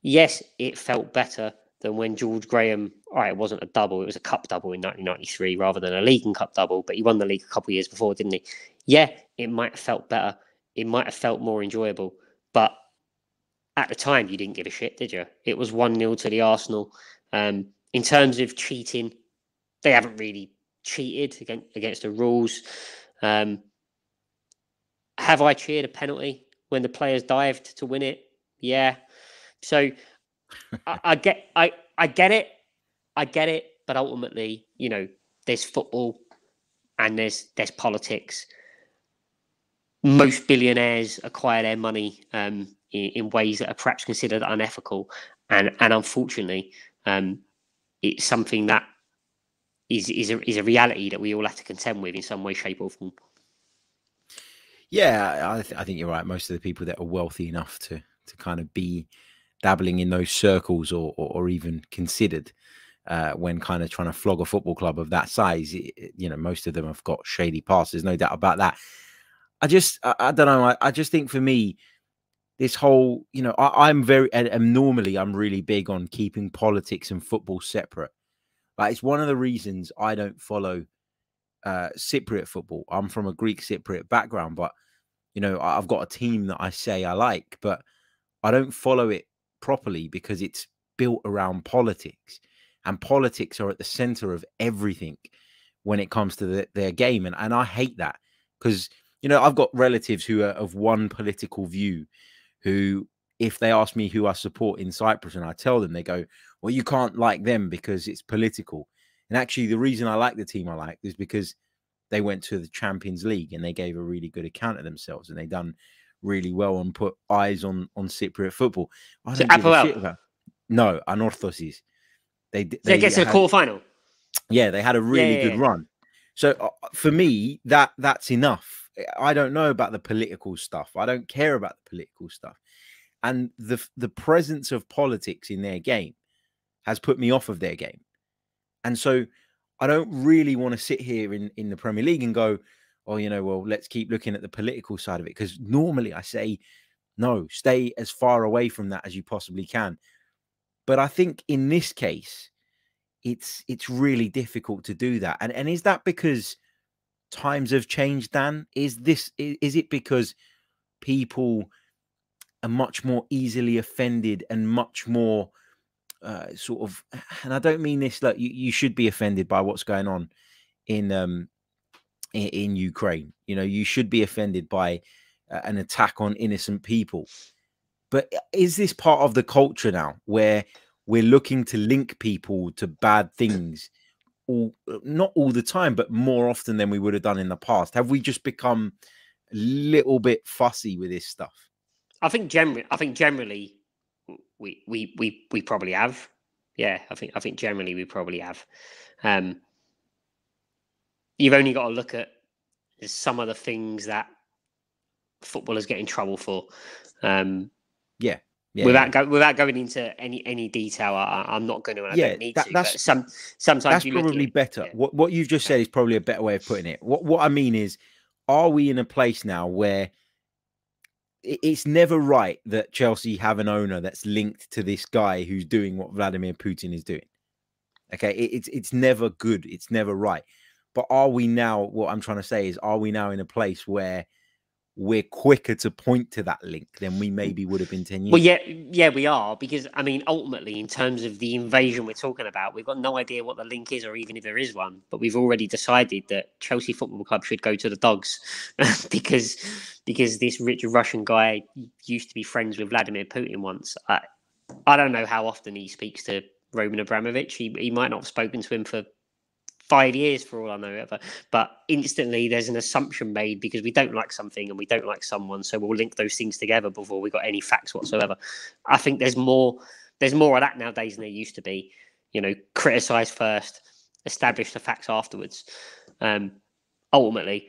yes, it felt better than when George Graham, all right, it wasn't a double, it was a cup double in 1993 rather than a league and cup double, but he won the league a couple of years before, didn't he? Yeah, it might have felt better. It might have felt more enjoyable. But at the time, you didn't give a shit, did you? It was 1 0 to the Arsenal. Um, in terms of cheating, they haven't really cheated against, against the rules. Um, have I cheered a penalty when the players dived to win it? Yeah. So I, I get I I get it, I get it, but ultimately, you know, there's football and there's there's politics. Most billionaires acquire their money um, in, in ways that are perhaps considered unethical, and and unfortunately, um, it's something that is is a, is a reality that we all have to contend with in some way, shape, or form. Yeah, I, th- I think you're right. Most of the people that are wealthy enough to to kind of be dabbling in those circles or or, or even considered uh, when kind of trying to flog a football club of that size, it, you know, most of them have got shady passes, no doubt about that. I just, I, I don't know. I, I, just think for me, this whole, you know, I, am very, and, and normally I'm really big on keeping politics and football separate. Like it's one of the reasons I don't follow uh, Cypriot football. I'm from a Greek Cypriot background, but you know, I've got a team that I say I like, but I don't follow it properly because it's built around politics, and politics are at the center of everything when it comes to the, their game, and and I hate that because you know I've got relatives who are of one political view, who if they ask me who I support in Cyprus and I tell them, they go, "Well, you can't like them because it's political." And actually, the reason I like the team I like is because they went to the Champions League and they gave a really good account of themselves and they done really well and put eyes on on Cypriot football. I don't give a shit about. No, Anorthosis. They they, they get to the quarterfinal. Yeah, they had a really yeah, good yeah. run. So uh, for me, that that's enough. I don't know about the political stuff. I don't care about the political stuff, and the the presence of politics in their game has put me off of their game. And so I don't really want to sit here in, in the Premier League and go, oh, you know, well, let's keep looking at the political side of it. Because normally I say, no, stay as far away from that as you possibly can. But I think in this case, it's it's really difficult to do that. And and is that because times have changed, Dan? Is this is, it because people are much more easily offended and much more uh, sort of, and I don't mean this like you, you should be offended by what's going on in um in, in Ukraine. You know, you should be offended by uh, an attack on innocent people. But uh, is this part of the culture now where we're looking to link people to bad things? All, uh, not all the time, but more often than we would have done in the past. Have we just become a little bit fussy with this stuff? I think generally, I think generally we we we we probably have. Yeah, I think I think generally we probably have. Um, you've only got to look at some of the things that footballers get in trouble for. Um, yeah. Yeah, without yeah. Go, without going into any any detail, I, am not going to. I yeah, don't need that, to. That's some sometimes that's probably at, better. Yeah. What what you've just said is probably a better way of putting it. What what I mean is, are we in a place now where it's never right that Chelsea have an owner that's linked to this guy who's doing what Vladimir Putin is doing. Okay, it's it's never good. It's never right. But are we now? What I'm trying to say is, are we now in a place where we're quicker to point to that link than we mm. maybe would have been 10 years well yeah yeah we are because i mean ultimately in terms of the invasion we're talking about we've got no idea what the link is or even if there is one but we've already decided that chelsea football club should go to the dogs because because this rich russian guy used to be friends with vladimir putin once. I i don't know how often he speaks to roman abramovich. He, he might not have spoken to him for five years for all I know ever. But instantly there's an assumption made because we don't like something and we don't like someone, so we'll link those things together before we've got any facts whatsoever. I think there's more there's more of that nowadays than there used to be. You know, criticize first, establish the facts afterwards. Um, ultimately,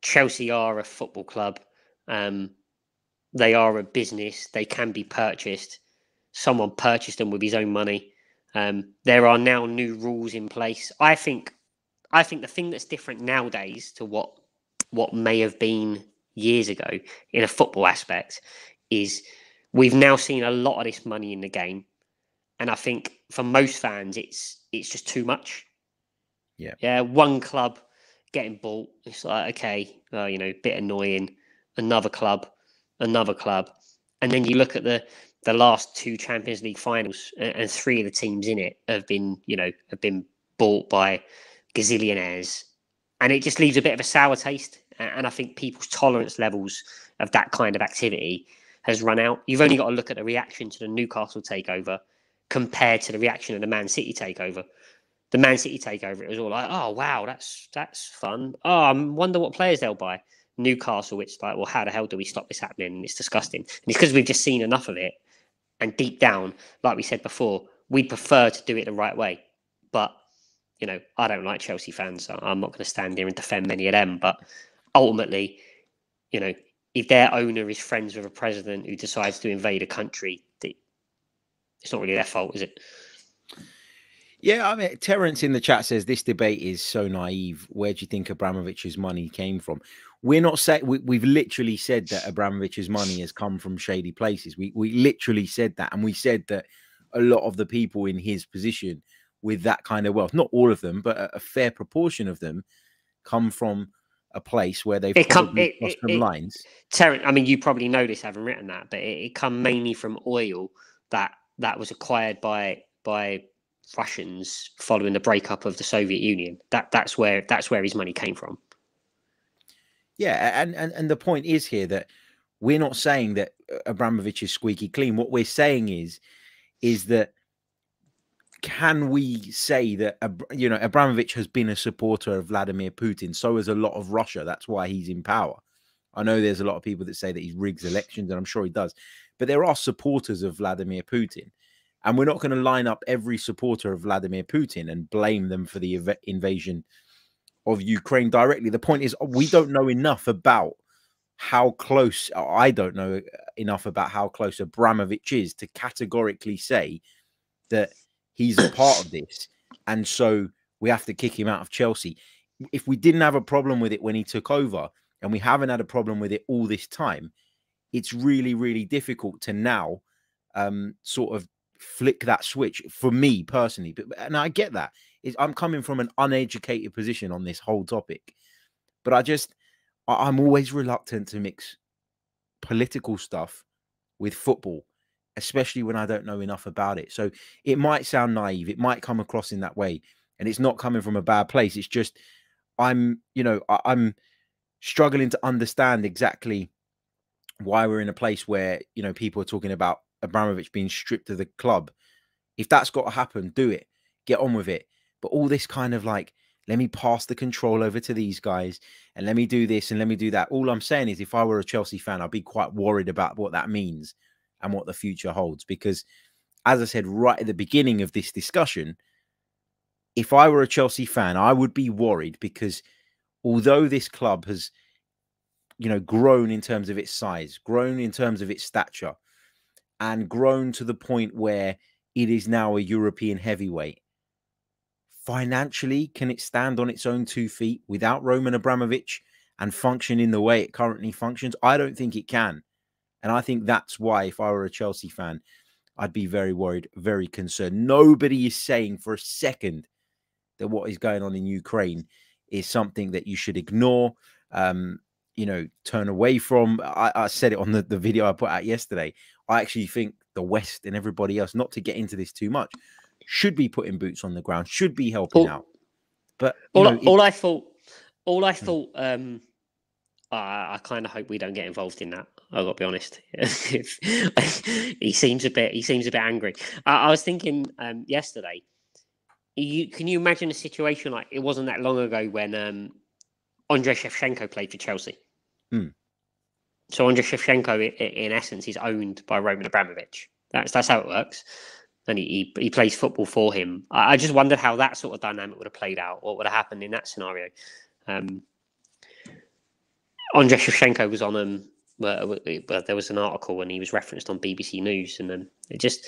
Chelsea are a football club. Um, they are a business. They can be purchased. Someone purchased them with his own money. Um, there are now new rules in place. I think, I think the thing that's different nowadays to what what may have been years ago in a football aspect is we've now seen a lot of this money in the game, and I think for most fans, it's it's just too much. Yeah, yeah. One club getting bought, it's like okay, well, you know, bit annoying. Another club, another club, and then you look at the the last two Champions League finals and, three of the teams in it have been, you know, have been bought by gazillionaires, and it just leaves a bit of a sour taste. And I think people's tolerance levels of that kind of activity has run out. You've only got to look at the reaction to the Newcastle takeover compared to the reaction of the Man City takeover. The Man City takeover, it was all like, oh wow, that's that's fun. Oh, I wonder what players they'll buy. Newcastle, it's like, well, how the hell do we stop this happening? It's disgusting. And it's because we've just seen enough of it. And deep down, like we said before, we'd prefer to do it the right way. But you know, I don't like Chelsea fans. So I'm not going to stand here and defend many of them. But ultimately, you know, if their owner is friends with a president who decides to invade a country, it's not really their fault, is it? Yeah, I mean, Terence in the chat says this debate is so naive. Where do you think Abramovich's money came from? We're not saying we, have literally said that Abramovich's money has come from shady places. We we literally said that, and we said that a lot of the people in his position with that kind of wealth, not all of them, but a, a fair proportion of them, come from a place where they've it come, it, crossed it, lines. Terence, I mean, you probably know this, having written that, but it, it come mainly from oil that that was acquired by by Russians following the breakup of the Soviet Union. That that's where that's where his money came from. Yeah, and and and the point is here that we're not saying that uh, Abramovich is squeaky clean. What we're saying is is that can we say that you know Abramovich has been a supporter of Vladimir Putin? So has a lot of Russia. That's why he's in power. I know there's a lot of people that say that he rigs elections, and I'm sure he does. But there are supporters of Vladimir Putin. And we're not going to line up every supporter of Vladimir Putin and blame them for the invasion of Ukraine directly. The point is, we don't know enough about how close, I don't know enough about how close Abramovich is to categorically say that he's a part of this. And so we have to kick him out of Chelsea. If we didn't have a problem with it when he took over, and we haven't had a problem with it all this time, it's really, really difficult to now um, sort of flick that switch for me personally. But and I get that. It's, I'm coming from an uneducated position on this whole topic, but I just I, I'm always reluctant to mix political stuff with football, especially when I don't know enough about it. So it might sound naive, it might come across in that way, and it's not coming from a bad place. It's just I'm, you know, I'm struggling to understand exactly why we're in a place where you know people are talking about Abramovich being stripped of the club. If that's got to happen, do it. Get on with it. But all this kind of like, let me pass the control over to these guys and let me do this and let me do that. All I'm saying is, if I were a Chelsea fan, I'd be quite worried about what that means and what the future holds. Because, as I said right at the beginning of this discussion, if I were a Chelsea fan, I would be worried because although this club has you know, grown in terms of its size, grown in terms of its stature, and grown to the point where it is now a European heavyweight. Financially, can it stand on its own two feet without Roman Abramovich and function in the way it currently functions? I don't think it can. And I think that's why, if I were a Chelsea fan, I'd be very worried, very concerned. Nobody is saying for a second that what is going on in Ukraine is something that you should ignore. Um, you know, turn away from. I, I said it on the, the video I put out yesterday. I actually think the West and everybody else, not to get into this too much, should be putting boots on the ground, should be helping out. But all, know, all it... I thought, all I hmm. thought, um, I, I kind of hope we don't get involved in that. I've got to be honest. he seems a bit, he seems a bit angry. I, I was thinking um, yesterday. You can you imagine a situation like it wasn't that long ago when um, Andrei Shevchenko played for Chelsea. Mm. So Andrei Shevchenko, in essence, is owned by Roman Abramovich. That's that's how it works, and he he, he plays football for him. I, I, just wondered how that sort of dynamic would have played out. What would have happened in that scenario? Um, Andrei Shevchenko was on um, well, there was an article and he was referenced on BBC News, and then it just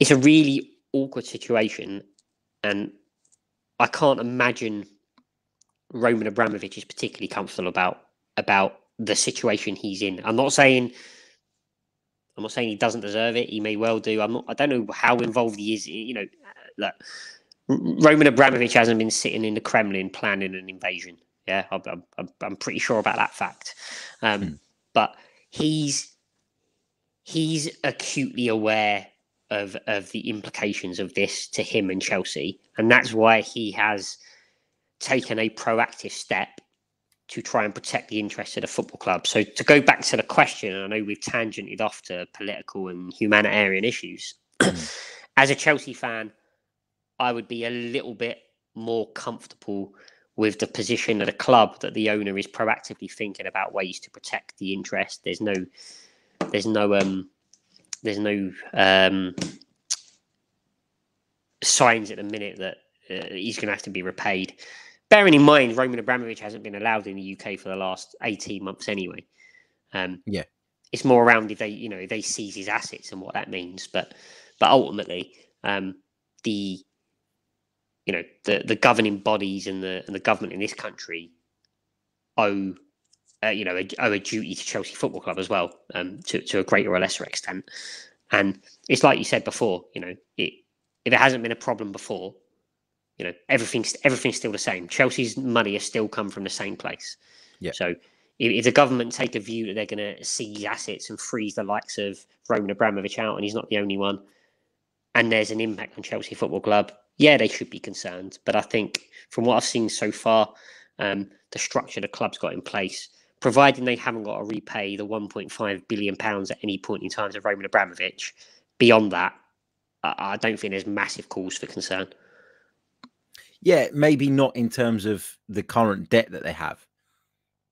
it's a really awkward situation, and I can't imagine Roman Abramovich is particularly comfortable about about the situation he's in. I'm not saying I'm not saying he doesn't deserve it. He may well do. I'm not. I don't know how involved he is. You know, that Roman Abramovich hasn't been sitting in the Kremlin planning an invasion. Yeah, I'm, I'm, I'm pretty sure about that fact. Um, mm. But he's he's acutely aware of of the implications of this to him and Chelsea, and that's why he has taken a proactive step to try and protect the interests of the football club. So to go back to the question, and I know we've tangented off to political and humanitarian issues. As a Chelsea fan, I would be a little bit more comfortable with the position of the club that the owner is proactively thinking about ways to protect the interest. There's no, there's no, um, there's no um, signs at the minute that uh, he's going to have to be repaid. Bearing in mind, Roman Abramovich hasn't been allowed in the UK for the last 18 months anyway. Um, Yeah. It's more around if they, you know, they seize his assets and what that means. But, but ultimately, um, the, you know, the, the governing bodies and the and the government in this country owe, uh, you know, a, owe a duty to Chelsea Football Club as well, um, to to a greater or lesser extent. And it's like you said before, you know, it, if it hasn't been a problem before, you know, everything's everything's still the same. Chelsea's money has still come from the same place. Yeah. So if, the government take a view that they're going to seize assets and freeze the likes of Roman Abramovich out, and he's not the only one, and there's an impact on Chelsea Football Club, yeah, they should be concerned. But I think from what I've seen so far, um, the structure the club's got in place, providing they haven't got to repay the 1.5 billion pounds at any point in time to Roman Abramovich, beyond that, I, I don't think there's massive cause for concern. Yeah, maybe not in terms of the current debt that they have,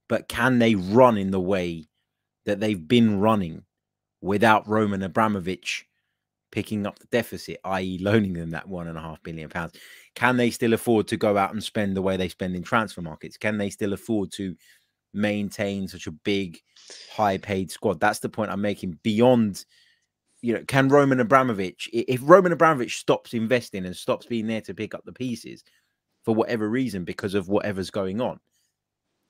but can they run in the way that they've been running without Roman Abramovich picking up the deficit, i.e., loaning them that one and a half billion pounds? Can they still afford to go out and spend the way they spend in transfer markets? Can they still afford to maintain such a big, high paid squad? That's the point I'm making. Beyond, you know, can Roman Abramovich, if Roman Abramovich stops investing and stops being there to pick up the pieces for whatever reason because of whatever's going on,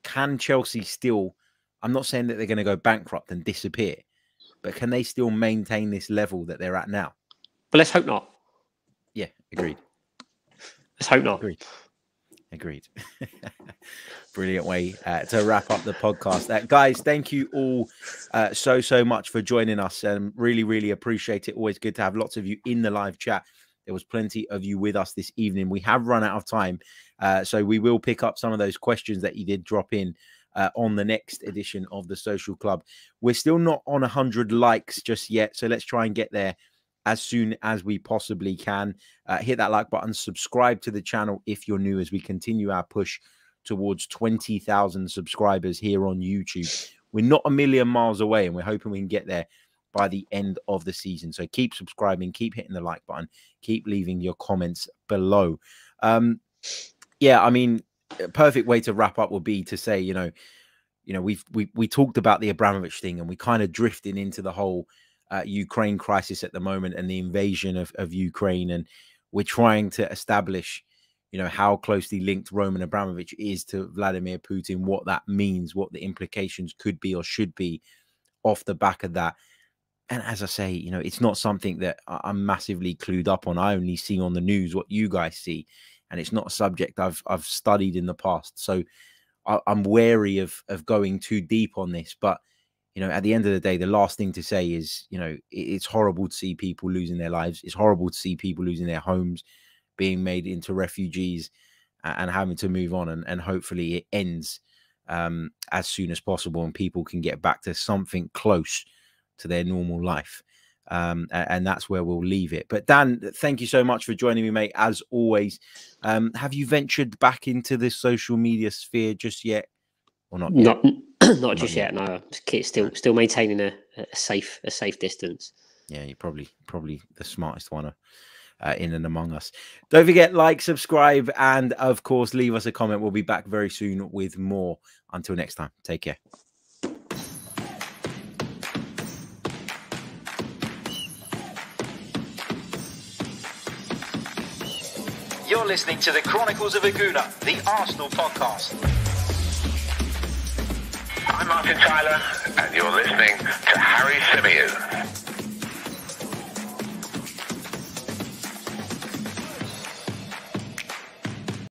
can Chelsea still? I'm not saying that they're going to go bankrupt and disappear, but can they still maintain this level that they're at now? But let's hope not. Yeah, agreed. Let's hope not. Agreed. Agreed. Brilliant way uh, to wrap up the podcast. Uh, guys, thank you all uh, so, so much for joining us. Um, really, really appreciate it. Always good to have lots of you in the live chat. There was plenty of you with us this evening. We have run out of time. Uh, so we will pick up some of those questions that you did drop in uh, on the next edition of the Social Club. We're still not on 100 likes just yet. So let's try and get there as soon as we possibly can. Uh, hit that like button, subscribe to the channel if you're new as we continue our push towards 20,000 subscribers here on YouTube. We're not a million miles away and we're hoping we can get there by the end of the season. So keep subscribing, keep hitting the like button, keep leaving your comments below. Um, yeah, I mean, a perfect way to wrap up would be to say, you know, you know, we've we we talked about the Abramovich thing and we kind of drifting into the whole uh, Ukraine crisis at the moment and the invasion of, of Ukraine. And we're trying to establish, you know, how closely linked Roman Abramovich is to Vladimir Putin, what that means, what the implications could be or should be off the back of that. And as I say, you know, it's not something that I'm massively clued up on. I only see on the news what you guys see, and it's not a subject I've I've studied in the past. So I, I'm wary of of going too deep on this. But you know, at the end of the day, the last thing to say is, you know, it, it's horrible to see people losing their lives. It's horrible to see people losing their homes, being made into refugees, and having to move on. And, and hopefully, it ends um, as soon as possible, and people can get back to something close to their normal life. Um, and, that's where we'll leave it. But Dan, thank you so much for joining me, mate. As always, um, have you ventured back into the social media sphere just yet, or not? yet? Not not just yet. yet. No, still still maintaining a, a safe a safe distance. Yeah, you're probably probably the smartest one uh, in and among us. Don't forget, like, subscribe, and of course, leave us a comment. We'll be back very soon with more. Until next time, take care. Listening to the Chronicles of a Gooner, the Arsenal podcast. I'm Martin Tyler, and you're listening to Harry Symeou.